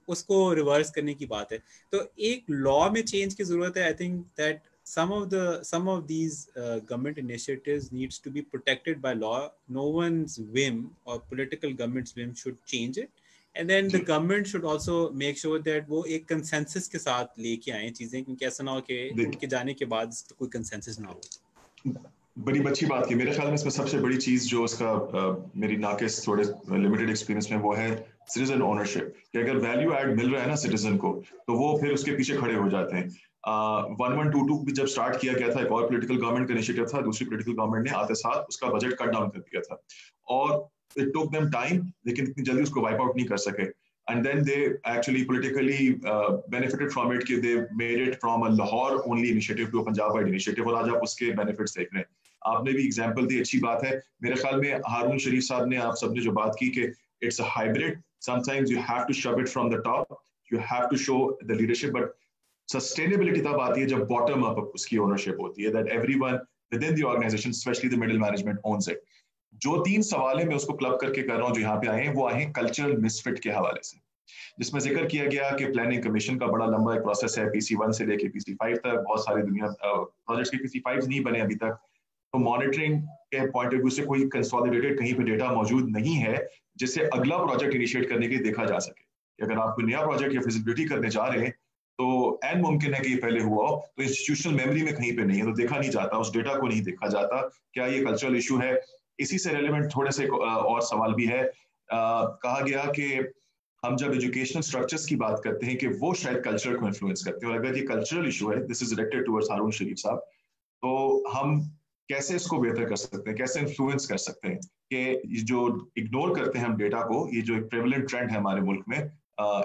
उसको रिवर्स करने की बात है। तो एक लॉ में चेंज की ज़रूरत है I think that some of the some of these uh, government initiatives needs to be protected by law. No one's whim or political whim should change it. And then the government should also make sure that वो एक consensus के साथ लेके आए चीज़ें क्योंकि ऐसा ना हो कि उनके जाने के बाद तो कोई कंसेंसस ना हो। बड़ी अच्छी बात की। मेरे ख्याल में इसमें सबसे बड़ी चीज़ जो उसका मेरी नाकिस थोड़े लिमिटेड एक्सपीरियंस में वो है सिटीजन ओनरशिप कि अगर वैल्यू ऐड मिल रहा है ना सिटीजन को तो वो फिर उसके पीछे खड़े हो जाते हैं। वन वन टू टू भी जब स्टार्ट किया गया था एक और पोलिटिकल गवर्नमेंट का इनिशिएटिव था दूसरी पोलिटिकल गवर्नमेंट ने आते साथ उसका बजट कट डाउन कर दिया था। और it took them time लेकिन इतनी जल्दी उसको वाइप आउट नहीं कर सके and then they actually politically uh, benefited from it कि they made it from a Lahore only initiative to a Punjab wide initiative और आज आप उसके benefits देख रहे हैं आपने भी एग्जांपल दी अच्छी बात है मेरे ख्याल में हारून शरीफ साहब ने आप सबने जो बात की कि it's a hybrid sometimes you have to shove it from the top you have to show the leadership but sustainability तब आती है जब bottom up उसकी ownership होती है that everyone within the organization especially the middle management owns it जो तीन सवाल है मैं उसको क्लब करके कर रहा हूँ, जो यहाँ पे आए हैं, वो आए हैं कल्चरल मिसफिट के हवाले से। जिसमें ज़िक्र किया गया कि प्लानिंग कमीशन का बड़ा लंबा एक प्रोसेस है पीसी वन से लेके पीसी फाइव तक, बहुत सारी दुनिया प्रोजेक्ट्स के पीसी फाइव नहीं बने अभी तक। तो मॉनिटरिंग के पॉइंट ऑफ़ व्यू से कोई कंसोलिडेटेड कहीं पे डेटा मौजूद नहीं है, जिससे अगला प्रोजेक्ट इनिशिएट करने के लिए देखा जा सके। अगर आप कोई नया प्रोजेक्ट या फिजिबिलिटी करने जा रहे हैं तो एन मुमकिन है कि ये पहले हुआ हो तो इंस्टीट्यूशनल मेमोरी में कहीं पे नहीं है तो देखा नहीं जाता, उस डेटा को नहीं देखा जाता, क्या ये कल्चरल इशू है इसी से रेलिवेंट थोड़े से और सवाल भी है। कहा गया कि हम जब एजुकेशनल स्ट्रक्चर्स की बात करते हैं कि वो शायद कल्चर को इन्फ्लुएंस करते हैं। और अगर ये कल्चरल इशू है this is directed towards Haroon Sharif sahab तो हम कैसे इसको बेहतर कर सकते हैं, कैसे इन्फ्लुएंस कर सकते हैं कि जो इग्नोर करते हैं हम डेटा को, ये जो एक प्रेवलेंट ट्रेंड है हमारे मुल्क में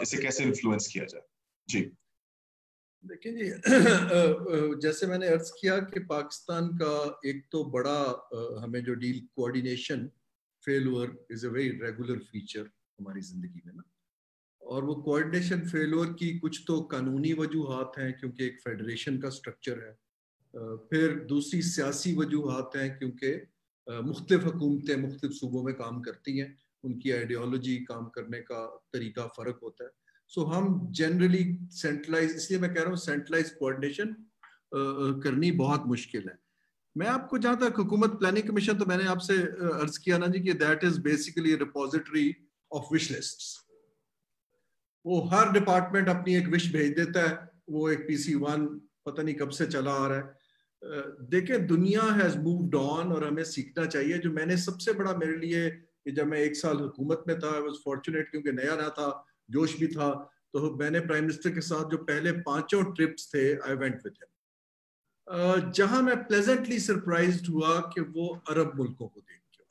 इसे कैसे इन्फ्लुएंस किया जाए? जी। देखिए जी जैसे मैंने अर्ज़ किया कि पाकिस्तान का एक तो बड़ा हमें जो deal coordination failure is a very regular feature हमारी ज़िंदगी में ना। और वो कोऑर्डिनेशन फेलुअर की कुछ तो कानूनी वजूहत हैं क्योंकि एक फेडरेशन का स्ट्रक्चर है। फिर दूसरी सियासी वजूहत हैं क्योंकि मुख्तफ हुकूमतें मुख्तफ सूबों में काम करती हैं। उनकी आइडियोलॉजी काम करने का तरीका फ़र्क होता है। सो हम जनरली सेंट्रलाइज इसलिए मैं कह रहा हूँ सेंट्रलाइज कोऑर्डिनेशन करनी बहुत मुश्किल है। मैं आपको जहाँ तक हुकूमत प्लानिंग कमीशन तो मैंने आपसे अर्ज़ किया ना जी कि that is basically repository of wish list वो हर डिपार्टमेंट अपनी एक विश भेज देता है, वो एक पीसी वन पता नहीं कब से चला आ रहा है। देखे, दुनिया हैज़ मूव्ड ऑन और हमें सीखना चाहिए। जो मैंने सबसे बड़ा मेरे लिए, कि जब मैं एक साल हुकूमत में था आई वाज फॉर्चुनेट क्योंकि नया नया था जोश भी था। तो मैंने प्राइम मिनिस्टर के साथ जो पहले पाँचों ट्रिप्स थे आई वेंट विद हिम जहाँ मैं प्लेजेंटली सरप्राइज़ हुआ कि वो अरब मुल्कों को देख के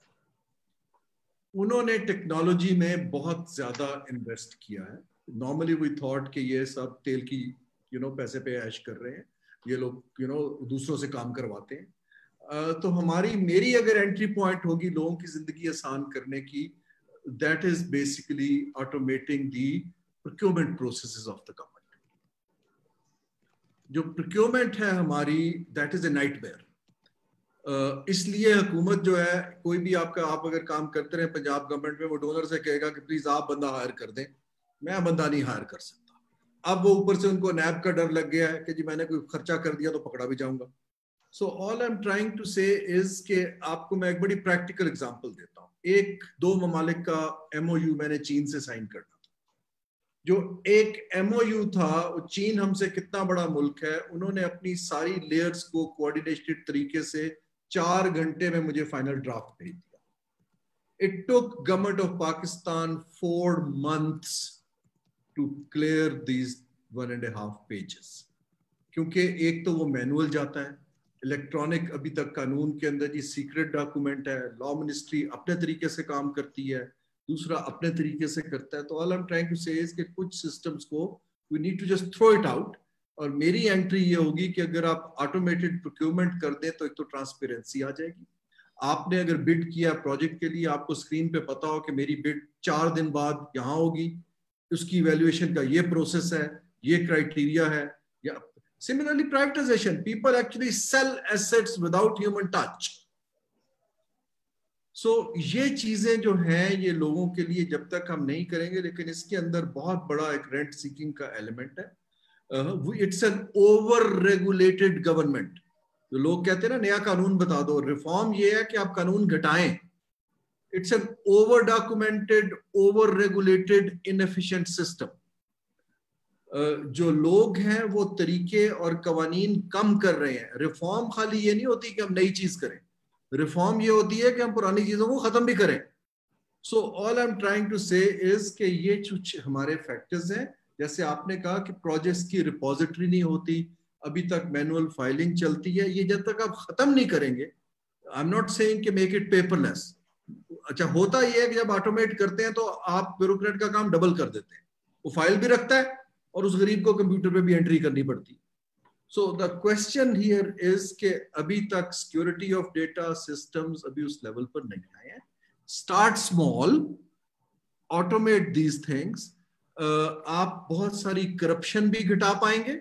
उन्होंने टेक्नोलॉजी में बहुत ज़्यादा इन्वेस्ट किया है। नॉर्मली वी थॉट कि ये सब तेल की यू you नो know, पैसे पे ऐश कर रहे हैं। ये लोग यू नो दूसरों से काम करवाते हैं। तो हमारी मेरी अगर एंट्री पॉइंट होगी लोगों की ज़िंदगी आसान करने की that is basically automating the procurement process of the government जो प्रोक्योरमेंट है हमारी दैट इज़ ए नाइट इसलिए हुकूमत जो है, कोई भी आपका, आप अगर काम करते रहे पंजाब गवर्नमेंट में, वो डोनर से कहेगा कि प्लीज़ आप बंदा हायर कर दें। मैं बंदा नहीं हायर कर सकता। अब वो ऊपर से उनको नैब का डर लग गया है कि जी मैंने कोई खर्चा कर दिया तो पकड़ा भी जाऊँगा। So all I am trying to say is के आपको मैं एक बड़ी प्रैक्टिकल एग्जांपल देता हूँ। एक, दो ममालिक का एमओयू मैंने चीन से साइन करना था। जो एक एमओयू था, वो चीन हमसे कितना बड़ा मुल्क है, उन्होंने अपनी सारी लेयर्स को कोऑर्डिनेटेड तरीके से चार घंटे में मुझे फाइनल ड्राफ्ट भेज दिया। It took government of Pakistan four months to clear these one and half pages क्योंकि एक तो वो मैनुअल जाता है इलेक्ट्रॉनिक अभी तक कानून के अंदर जी सीक्रेट डॉक्यूमेंट है, लॉ मिनिस्ट्री अपने तरीके से काम करती है, दूसरा अपने तरीके से करता है तो all M trying to say कि कुछ सिस्टम्स को we need to just throw it out और मेरी एंट्री ये होगी कि अगर आप ऑटोमेटेड प्रोक्योरमेंट कर दें तो एक तो ट्रांसपेरेंसी आ जाएगी। आपने अगर बिड किया प्रोजेक्ट के लिए, आपको स्क्रीन पे पता हो कि मेरी बिड चार दिन बाद यहाँ होगी, उसकी वैल्यूएशन का ये प्रोसेस है, ये क्राइटेरिया है similarly privatization people actually sell assets without human touch so ये चीज़ें जो हैं, ये लोगों के लिए जब तक हम नहीं करेंगे, लेकिन इसके अंदर बहुत बड़ा एक रेंट सीकिंग का एलिमेंट है। It's an over regulated government जो लोग कहते हैं ना, नया कानून बता दो रिफॉर्म ये है कि आप कानून घटाएँ। It's an over documented over regulated inefficient system. जो लोग हैं, वो तरीके और कवानीन कम कर रहे हैं। रिफॉर्म खाली ये नहीं होती कि हम नई चीज़ करें। रिफॉर्म ये होती है कि हम पुरानी चीज़ों को खत्म भी करें। So all I am trying to say is के ये कुछ हमारे फैक्टर्स हैं। जैसे आपने कहा कि प्रोजेक्ट्स की रिपोजिटरी नहीं होती। अभी तक मैनुअल फाइलिंग चलती है। ये जब तक आप खत्म नहीं करेंगे आई एम नॉट कि मेक इट पेपरलेस अच्छा होता ये है कि जब ऑटोमेट करते हैं तो आप ब्यूरोक्रेट का काम डबल कर देते हैं। वो फ़ाइल भी रखता है। और उस गरीब को कंप्यूटर पे भी एंट्री करनी पड़ती। So the question here is के अभी तक सिक्योरिटी ऑफ़ डेटा सिस्टम्स अभी उस लेवल पर नहीं आए हैं। Start small automate these things आप बहुत सारी करप्शन भी घटा पाएँगे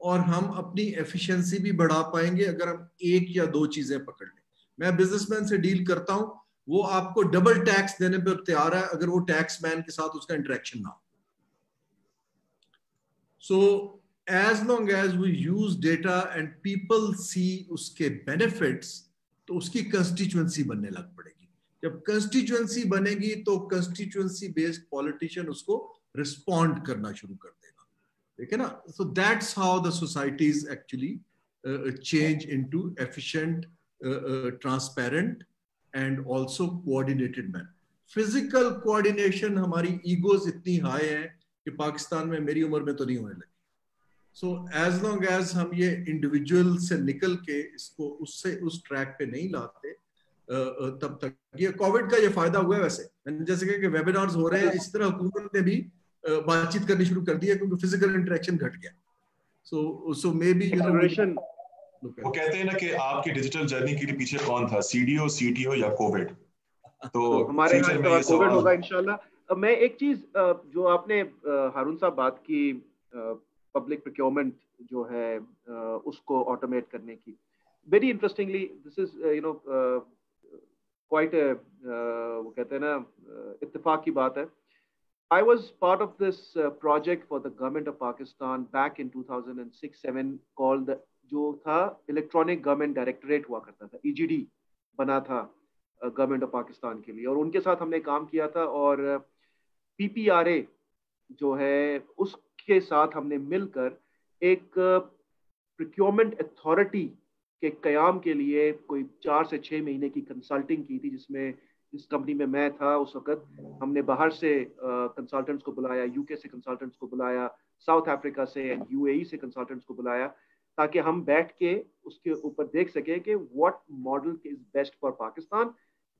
और हम अपनी एफिशिएंसी भी बढ़ा पाएँगे अगर हम एक या दो चीज़ें पकड़ लें। मैं बिजनेसमैन से डील करता हूँ, वो आपको डबल टैक्स देने पर तैयार है, अगर वो टैक्स मैन के साथ उसका इंटरेक्शन ना हो। So as long as we use data and people see उसके बेनिफिट्स तो उसकी कंस्टिट्युएंसी बनने लग पड़ेगी जब कंस्टिट्युएंसी बनेगी तो कंस्टिट्युएंसी बेस्ड पॉलिटिशियन उसको रिस्पॉन्ड करना शुरू कर देगा ठीक है ना so that's how the societies actually change into efficient transparent and also coordinated man physical coordination हमारी ईगोज इतनी हाई है कि पाकिस्तान में मेरी उम्र में तो नहीं होने लगी। सो एज लॉन्ग एज हम ये इंडिविजुअल से निकल के इसको उससे उस ट्रैक पे नहीं लाते तब तक ये कोविड का ये फ़ायदा हुआ है वैसे। मैंने जैसे कहा कि वेबिनार्स हो रहे हैं इस तरह हुकूमत ने भी बातचीत करनी शुरू कर दी है क्योंकि फ़िज़िकल इंटरेक्शन घट गया। सो सो मे बी वो कहते हैं ना कि आपकी डिजिटल जर्नी के लिए पीछे कौन था सीडीओ सीटीओ या कोविड तो, तो हमारे यहाँ कोविड होगा इंशाल्लाह। मैं एक चीज़ जो आपने हारून साहब बात की पब्लिक प्रोक्योरमेंट जो है उसको ऑटोमेट करने की। Very interestingly this is you know quite वो कहते हैं ना इत्तेफाक की बात है। I was part of this uh, project for the government of Pakistan back in 2006-7 called the जो था इलेक्ट्रॉनिक गवर्नमेंट डायरेक्टरेट हुआ करता था ईजीडी e बना था गवर्नमेंट ऑफ़ पाकिस्तान के लिए। और उनके साथ हमने काम किया था और पीपीआरए जो है, उसके साथ हमने मिलकर एक प्रिक्योरमेंट अथॉरिटी के क्याम के लिए कोई चार से छः महीने की कंसल्टिंग की थी, जिसमें जिस कंपनी में मैं था उस वक्त। हमने बाहर से कंसल्टेंट्स को बुलाया यूके से कंसल्टेंट्स को बुलाया साउथ अफ्रीका से एंड यूएई से कंसल्टेंट्स को बुलाया, ताकि हम बैठ के उसके ऊपर देख सके कि what model is best for Pakistan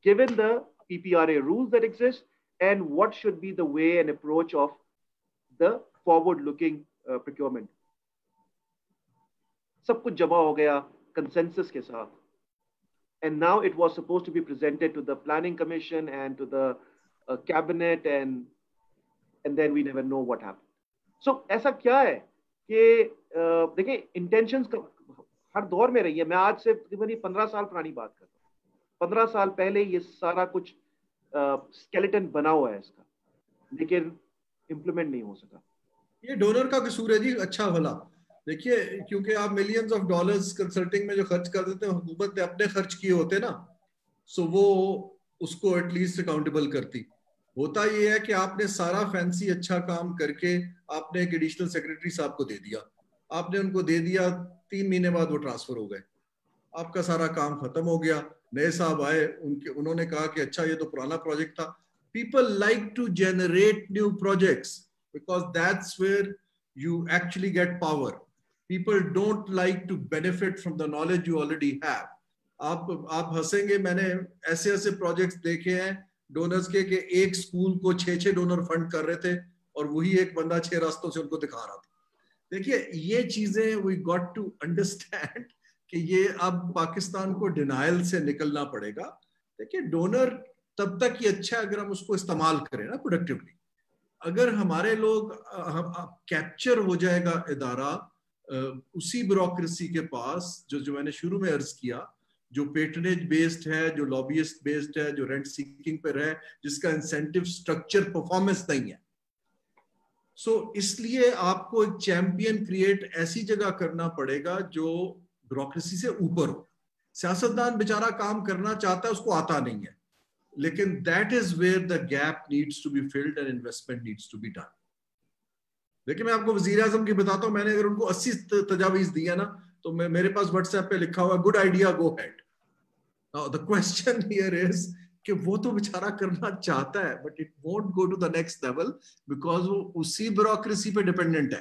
given the PPRA rules that exist and what should be the way and approach of the forward looking uh, procurement सब कुछ जमा हो गया consensus के साथ and now it was supposed to be presented to the planning commission and to the uh, cabinet and and then we never know what happened so ऐसा क्या है कि देखिए इंटेंशन हर दौर में रही है मैं आज से तकरीबन पंद्रह साल पुरानी बात कर रहा हूँ पंद्रह साल पहले ये सारा कुछ स्केलेटन बना हुआ है इसका। लेकिन इम्प्लीमेंट नहीं हो सका। ये डोनर का कसूर है जी अच्छा भला। देखिए, क्योंकि आप मिलियंस ऑफ़ डॉलर्स कंसल्टिंग में जो खर्च कर देते हैं, हुकूमत ने अपने खर्च किए होते ना सो वो उसको एटलीस्ट अकाउंटेबल करती। होता ये है कि आपने सारा फैंसी अच्छा काम करके आपने एक एडिशनल सेक्रेटरी साहब को दे दिया। आपने उनको दे दिया, तीन महीने बाद वो ट्रांसफ़र हो गए। आपका सारा काम खत्म हो गया। नए साहब आए, उनके, उन्होंने कहा कि अच्छा ये तो पुराना प्रोजेक्ट था। People like to generate new projects because that's where you actually get power people don't like to benefit from the knowledge you already have आप आप हंसेंगे, मैंने ऐसे ऐसे प्रोजेक्ट्स देखे हैं डोनर्स के, कि एक स्कूल को छह छह डोनर फंड कर रहे थे और वही एक बंदा छह रास्तों से उनको दिखा रहा था। देखिए, ये चीज़ें वी गॉट टू अंडरस्टैंड कि ये अब पाकिस्तान को डिनाइल से निकलना पड़ेगा। देखिए डोनर तब तक ही अच्छा अगर हम उसको इस्तेमाल करें ना प्रोडक्टिवली अगर हमारे लोग हम कैप्चर हो जाएगा इदारा उसी ब्यूरोक्रेसी के पास जो जो मैंने शुरू में अर्ज़ किया जो पेटनेज बेस्ड है जो लॉबियस्ट बेस्ड है जो रेंट सीकिंग पर है जिसका इंसेंटिव स्ट्रक्चर परफॉर्मेंस नहीं है। सो so, इसलिए आपको एक चैंपियन क्रिएट ऐसी जगह करना पड़ेगा जो ब्यूरोक्रेसी से ऊपर हो। सियासतदान बेचारा काम करना चाहता है उसको आता नहीं है। लेकिन that is where the gap needs to be filled and investment needs to be done देखिए मैं आपको वज़ीर आज़म की बताता हूँ। मैंने अगर उनको अस्सी तजावीज दिया ना तो मैं मेरे पास व्हाट्सएप पे लिखा हुआ good idea go ahead the question here is कि वो तो बेचारा करना चाहता है but it won't go to the next level because वो उसी ब्यूरोक्रेसी पे डिपेंडेंट है।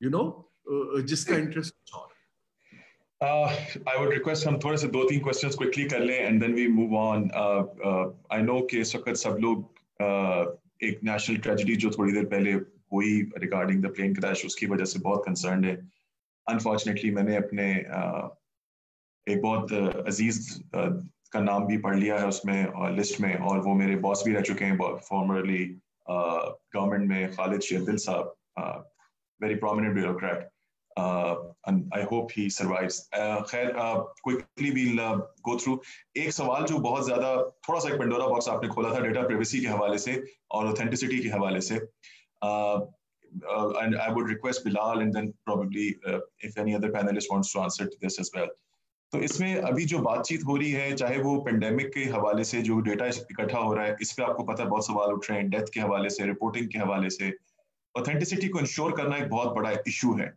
यू you नो know, जिसका इंटरेस्ट और आई वुड रिक्वेस्ट हम थोड़े से दो तीन क्वेश्चंस क्विकली कर लें and then we move on I know कि इस वक्त सब लोग uh, एक नेशनल ट्रेजेडी जो थोड़ी देर पहले हुई रिगार्डिंग द प्लेन क्रैश उसकी वजह से बहुत कंसर्न है। अनफॉर्चुनेटली मैंने अपने एक बहुत अज़ीज़ का नाम भी पढ़ लिया है उसमें लिस्ट में और वो मेरे बॉस भी रह चुके हैं फॉर्मरली गवर्नमेंट में खालिद शेरदिल साहब very prominent bureaucrat I hope he survives खैर क्विकली वील गो थ्रू एक सवाल जो बहुत ज़्यादा थोड़ा सा एक पेंडोरा बॉक्स आपने खोला था डेटा प्राइवेसी के हवाले से और ऑथेंटिसिटी के हवाले से। And I would request Bilal and then probably uh, if any other panelist wants to answer to this as well. तो इसमें अभी जो बातचीत हो रही है चाहे वो पेंडेमिक के हवाले से जो डेटा इकट्ठा हो रहा है इस पर आपको पता है बहुत सवाल उठ रहे हैं डेथ के हवाले से रिपोर्टिंग के हवाले से। ऑथेंटिसिटी को इंश्योर करना एक बहुत बड़ा इशू है।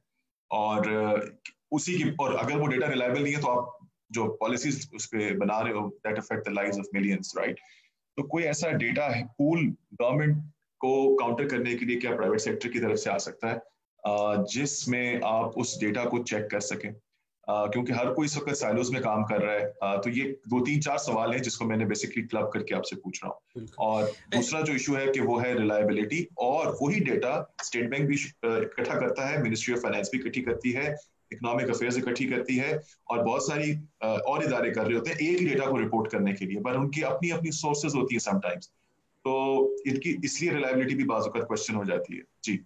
और उसी की, और अगर वो डेटा रिलायबल नहीं है तो आप जो पॉलिसीज़ उस पर बना रहे हो that affect the lives of millions right तो कोई ऐसा डेटा है पूल गवर्नमेंट को काउंटर करने के लिए क्या प्राइवेट सेक्टर की तरफ़ से आ सकता है? जिसमें आप उस डेटा को चेक कर सकें। क्योंकि हर कोई इस वक्त साइलोज में काम कर रहा है। तो ये दो तीन चार सवाल हैं जिसको मैंने बेसिकली क्लब करके आपसे पूछ रहा हूँ। और दूसरा जो इशू है कि वो है रिलायबिलिटी और वही डेटा स्टेट बैंक भी इकट्ठा करता है मिनिस्ट्री ऑफ़ फाइनेंस भी इकट्ठी करती है इकोनॉमिक अफेयर्स इकट्ठी करती है और बहुत सारी और इदारे कर रहे होते हैं एक ही डेटा को रिपोर्ट करने के लिए। पर उनकी अपनी अपनी सोर्सेज होती है समटाइम्स तो इनकी इसलिए रिलायबिलिटी भी बाजूकत क्वेश्चन हो जाती है। जी।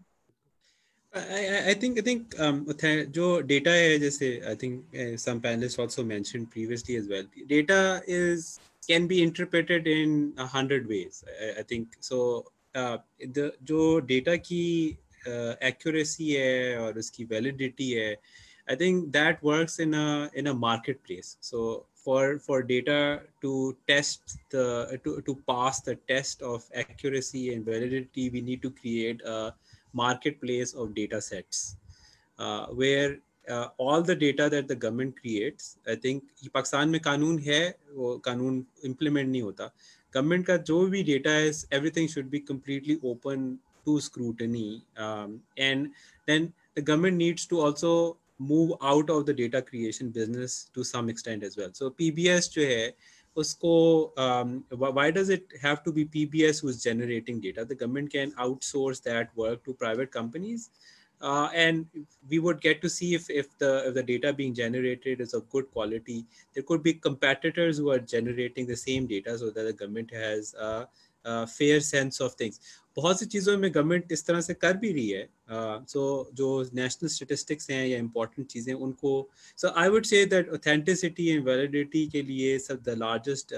I, I think I think um, जो data है जैसे I think uh, some panelists also mentioned previously as well. Data is can be interpreted in a hundred ways. I, I think so. Uh, the जो data की uh, accuracy है और उसकी validity है, I think that works in a in a marketplace. So for for data to test the to to pass the test of accuracy and validity, we need to create a marketplace of data sets uh, where uh, all the data that the government creates i think pakistan mein kanun hai wo implement nahi hota. Government ka jo bhi data is everything should be completely open to scrutiny um, and then the government needs to also move out of the data creation business to some extent as well. So pbs jo hai um, why does it have to be pbs who's generating data? The government can outsource that work to private companies uh, and we would get to see if, if the if the data being generated is of good quality. There could be competitors who are generating the same data so that the government has a, a fair sense of things बहुत सी चीज़ों में government इस तरह से कर भी रही है। सो uh, so, जो नेशनल स्टेटिस्टिक्स हैं या इम्पोर्टेंट चीज़ें उनको so I would say that authenticity and validity के लिए सब the largest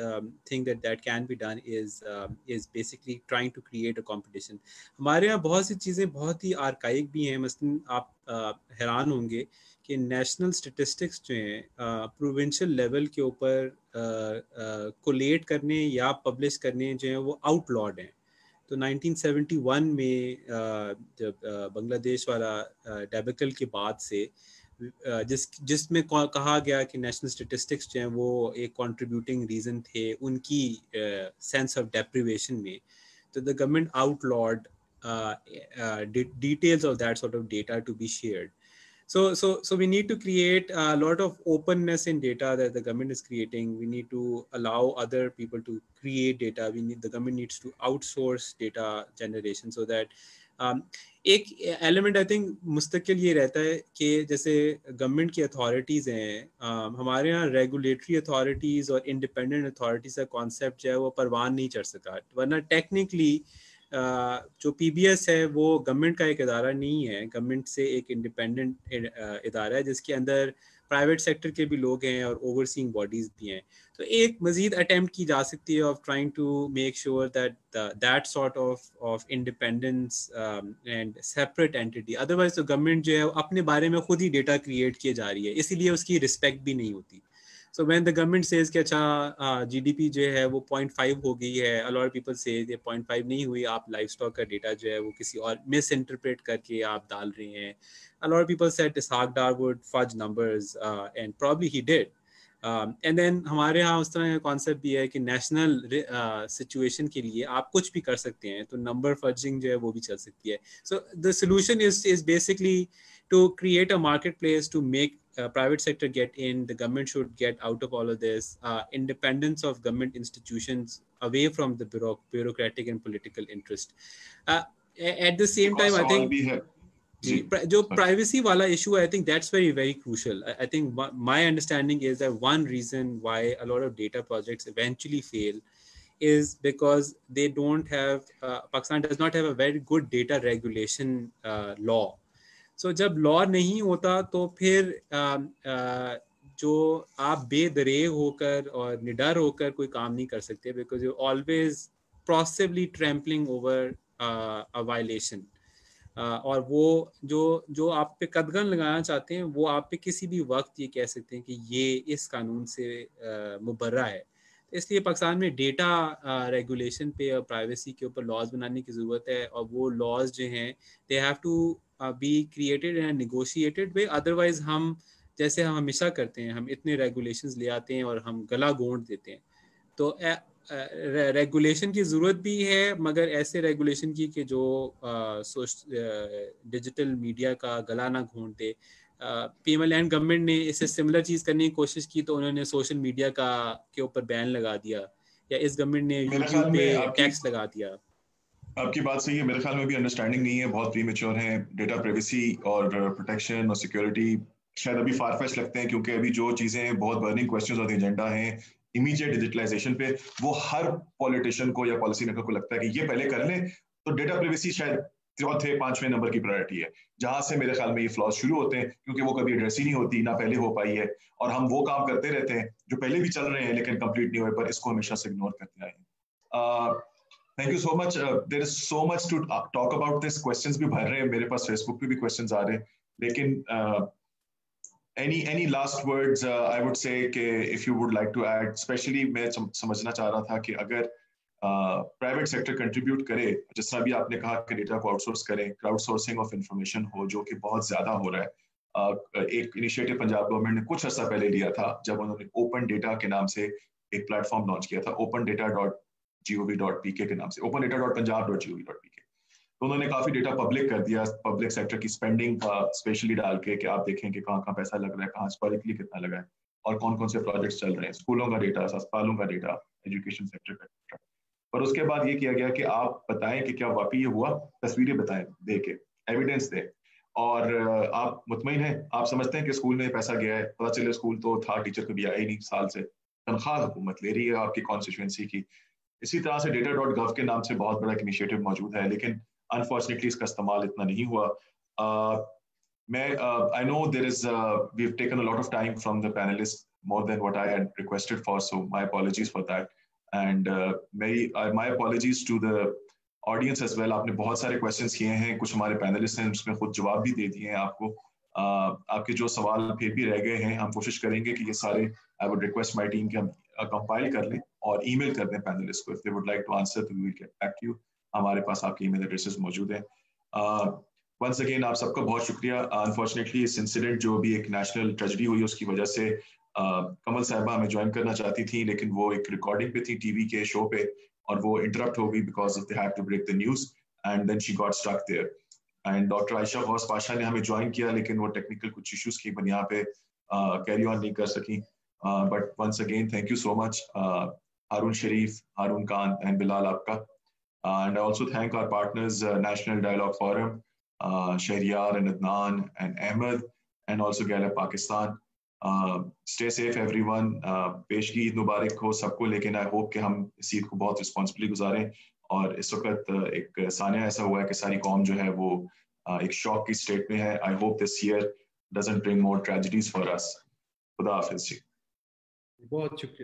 thing that that can be done is is basically trying to create a competition हमारे यहाँ बहुत सी चीज़ें बहुत ही आर्काइक भी हैं। मसलन आप uh, हैरान होंगे कि नेशनल स्टेटिस्टिक्स जो हैं प्रोविंशियल uh, लेवल के ऊपर कोलेट करने या पब्लिश करने जो हैं वो आउटलॉड हैं। तो 1971 में जब बांग्लादेश वाला डेबिकल के बाद से जिस, जिसमें कहा गया कि नेशनल स्टेटिस्टिक्स जो हैं वो एक कंट्रीब्यूटिंग रीज़न थे उनकी सेंस ऑफ़ डेप्रिवेशन में तो the government outlawed details of that sort of data to be shared so so so we need to create a lot of openness in data that the government is creating we need to allow other people to create data we need the government needs to outsource data generation so that um, एक element I think मुस्तकिल ये रहता है कि जैसे government की authorities हैं um, हमारे यहाँ रेगुलेटरी अथॉरिटीज़ और इंडिपेंडेंट अथॉरिटीज़ का कॉन्सेप्ट जो है वो परवान नहीं चढ़ सका वरना टेक्निकली जो पीबीएस है, वो गवर्नमेंट का एक इदारा नहीं है। गवर्नमेंट से एक इंडिपेंडेंट इदारा है, जिसके अंदर प्राइवेट सेक्टर के भी लोग हैं और ओवरसीइंग बॉडीज भी हैं। तो एक मजीद अटेम्प्ट की जा सकती है of trying to make sure that that sort of of independence and separate entity otherwise तो गवर्नमेंट जो है अपने बारे में खुद ही डेटा क्रिएट किए जा रही है। इसीलिए उसकी रिस्पेक्ट भी नहीं होती। So when the government says कि अच्छा जीडीपी जो है वो 0.5 हो गई है अलॉट पीपल से ये 0.5 नहीं हुई आप लाइफ स्टॉक का डेटा जो है वो किसी और मिस इंटरप्रेट करके आप डाल रहे हैं। A lot people said Ishaq Dar would fudge numbers and probably he did and then हमारे यहाँ उस तरह का कॉन्सेप्ट भी है कि नेशनल सिचुएशन uh, के लिए आप कुछ भी कर सकते हैं तो नंबर फर्जिंग जो है वो भी चल सकती है। So the solution is is basically to create a marketplace to make uh, private sector get in the government should get out of all of this uh, independence of government institutions away from the bureau- bureaucratic and political interest uh, at the same time i think जी जो privacy वाला issue I think that's very very crucial I think my understanding is that one reason why a lot of data projects eventually fail is because they don't have uh, Pakistan does not have a very good data regulation uh, law. So जब law नहीं होता तो फिर uh, uh, जो आप बेदरे होकर और निडर होकर कोई काम नहीं कर सकते because you always possibly trampling over a violation और वो जो जो आप पे कदगन लगाना चाहते हैं वो आप पे किसी भी वक्त ये कह सकते हैं कि ये इस कानून से मुबर्रा है। इसलिए पाकिस्तान में डेटा रेगुलेशन पे और प्राइवेसी के ऊपर लॉज बनाने की ज़रूरत है और वो लॉज जो हैं they have to be created and negotiated way otherwise हम जैसे हम हमेशा करते हैं हम इतने रेगुलेशंस ले आते हैं और हम गला गोंद देते हैं। तो रेगुलेशन की ज़रूरत भी है मगर ऐसे रेगुलेशन की कि जो डिजिटल मीडिया का गला ना घोंट दे पीएमएल गवर्नमेंट ने इससे सिमिलर चीज़ करने की कोशिश की तो उन्होंने सोशल मीडिया का के ऊपर बैन लगा दिया। या इस गवर्नमेंट ने यूट्यूब पे टैक्स लगा दिया। आपकी बात सही है, मेरे ख्याल में भी अंडरस्टैंडिंग नहीं है, बहुत प्रीमेच्योर है डेटा प्राइवेसी और प्रोटेक्शन और सिक्योरिटी शायद अभी फार फेस्ट लगते हैं क्योंकि अभी जो चीज़ें बहुत बर्निंग क्वेश्चन और एजेंडा हैं इमीडिएट डिजिटलाइजेशन पे, वो हर पॉलिटिशियन को या पॉलिसी मेकर को लगता है कि ये पहले कर लें तो डेटा प्राइवेसी शायद चौथे, पाँचवें नंबर की प्रायोरिटी है। जहाँ से मेरे ख्याल में ये फ्लॉज शुरू होते हैं, क्योंकि वो कभी एड्रेस ही नहीं होती, ना पहले हो पाई है, और हम वो काम करते रहते हैं, जो पहले भी चल रहे हैं, लेकिन कंप्लीट नहीं हुए पर इसको हमेशा से इग्नोर करते आए thank you so much there is so much to talk about this questions भी भर रहे हैं. मेरे पास फेसबुक पे भी क्वेश्चंस आ रहे हैं. लेकिन uh, any any last words uh, I would say कि if you would like to add especially मैं समझना चाह रहा था कि अगर प्राइवेट सेक्टर कंट्रीब्यूट करे जिस तरह भी आपने कहा कि डेटा को आउटसोर्स करें क्राउड सोर्सिंग ऑफ़ इंफॉर्मेशन हो जो कि बहुत ज़्यादा हो रहा है। Uh, एक इनिशिएटिव पंजाब गवर्नमेंट ने कुछ अर्सा पहले लिया था जब उन्होंने ओपन डेटा के नाम से एक प्लेटफॉर्म लॉन्च किया था open data dot G O V dot P के नाम से open data dot Punjab dot G dot P तो उन्होंने काफ़ी डेटा पब्लिक कर दिया पब्लिक सेक्टर की स्पेंडिंग का स्पेशली डाल के कि आप देखें कि कहाँ कहाँ पैसा लग रहा है, कहाँ हिस्टोरिकली कितना लगा है और कौन कौन से प्रोजेक्ट्स चल रहे हैं, स्कूलों का डेटा अस्पतालों का डेटा एजुकेशन सेक्टर का डेटा पर उसके बाद ये किया गया कि आप बताएँ कि क्या वाकई ये हुआ, तस्वीरें बताएँ दे के एविडेंस दें। और आप मुतमिन हैं, आप समझते हैं कि स्कूल में पैसा गया है, पता चले स्कूल तो था टीचर कभी आया ही नहीं साल से। तनख्वाह हुकूमत ले रही है आपकी कॉन्स्टिट्यूंसी की। इसी तरह से डेटा डॉट गव के नाम से बहुत बड़ा इनिशिएटिव मौजूद है लेकिन अनफॉर्चुनेटली इसका इस्तेमाल इतना नहीं हुआ। मैं I know there is we taken a lot of time from the panelist more than what I had requested for so my apologies for that and मेरी my apologies to the audience as well आपने बहुत सारे question किए हैं कुछ हमारे panelist हैं उसमें खुद जवाब भी दे दिए हैं आपको। uh, आपके जो सवाल फिर भी रह गए हैं हम कोशिश करेंगे कि ये सारे I would request my team के हम कंपाइल कर लें और ईमेल कर दें पैनलिस्ट को. If they would like to answer तो we will get back to you हमारे पास आपकी ईमेल एड्रेसेस मौजूद हैं। वंस अगेन आप सबका बहुत शुक्रिया। अनफॉर्चुनेटली इस इंसिडेंट जो भी एक नेशनल ट्रेजडी हुई, उसकी वजह से कमल साहबा हमें ज्वाइन करना चाहती थी, लेकिन वो एक रिकॉर्डिंग पे थी टीवी के शो पे, और वो इंटरप्ट हो गई because of they to break the news and then she got stuck there and doctor Ayesha Ghaus Pasha ने हमें ज्वाइन किया, लेकिन वो टेक्निकल कुछ इश्यूज़ की बन यहाँ पे कैरी ऑन नहीं कर सकी। But once again thank you so much Haroon Sharif Haroon Khan and Bilal आपका also thank our partners, uh, National Dialogue Forum, uh, Shahriyar and Adnan and Ahmed, and also Gallup Pakistan. Uh, stay safe everyone. पेशगी Eid Mubarak हो सबको लेकिन आई hope कि हम इस ईद को बहुत responsibly गुजारें और इस वक्त एक सानिया ऐसा हुआ है कि सारी कौम जो है वो एक शॉक की स्टेट में है I hope this year doesn't bring more tragedies for us खुदा हाफिज जी बहुत शुक्रिया।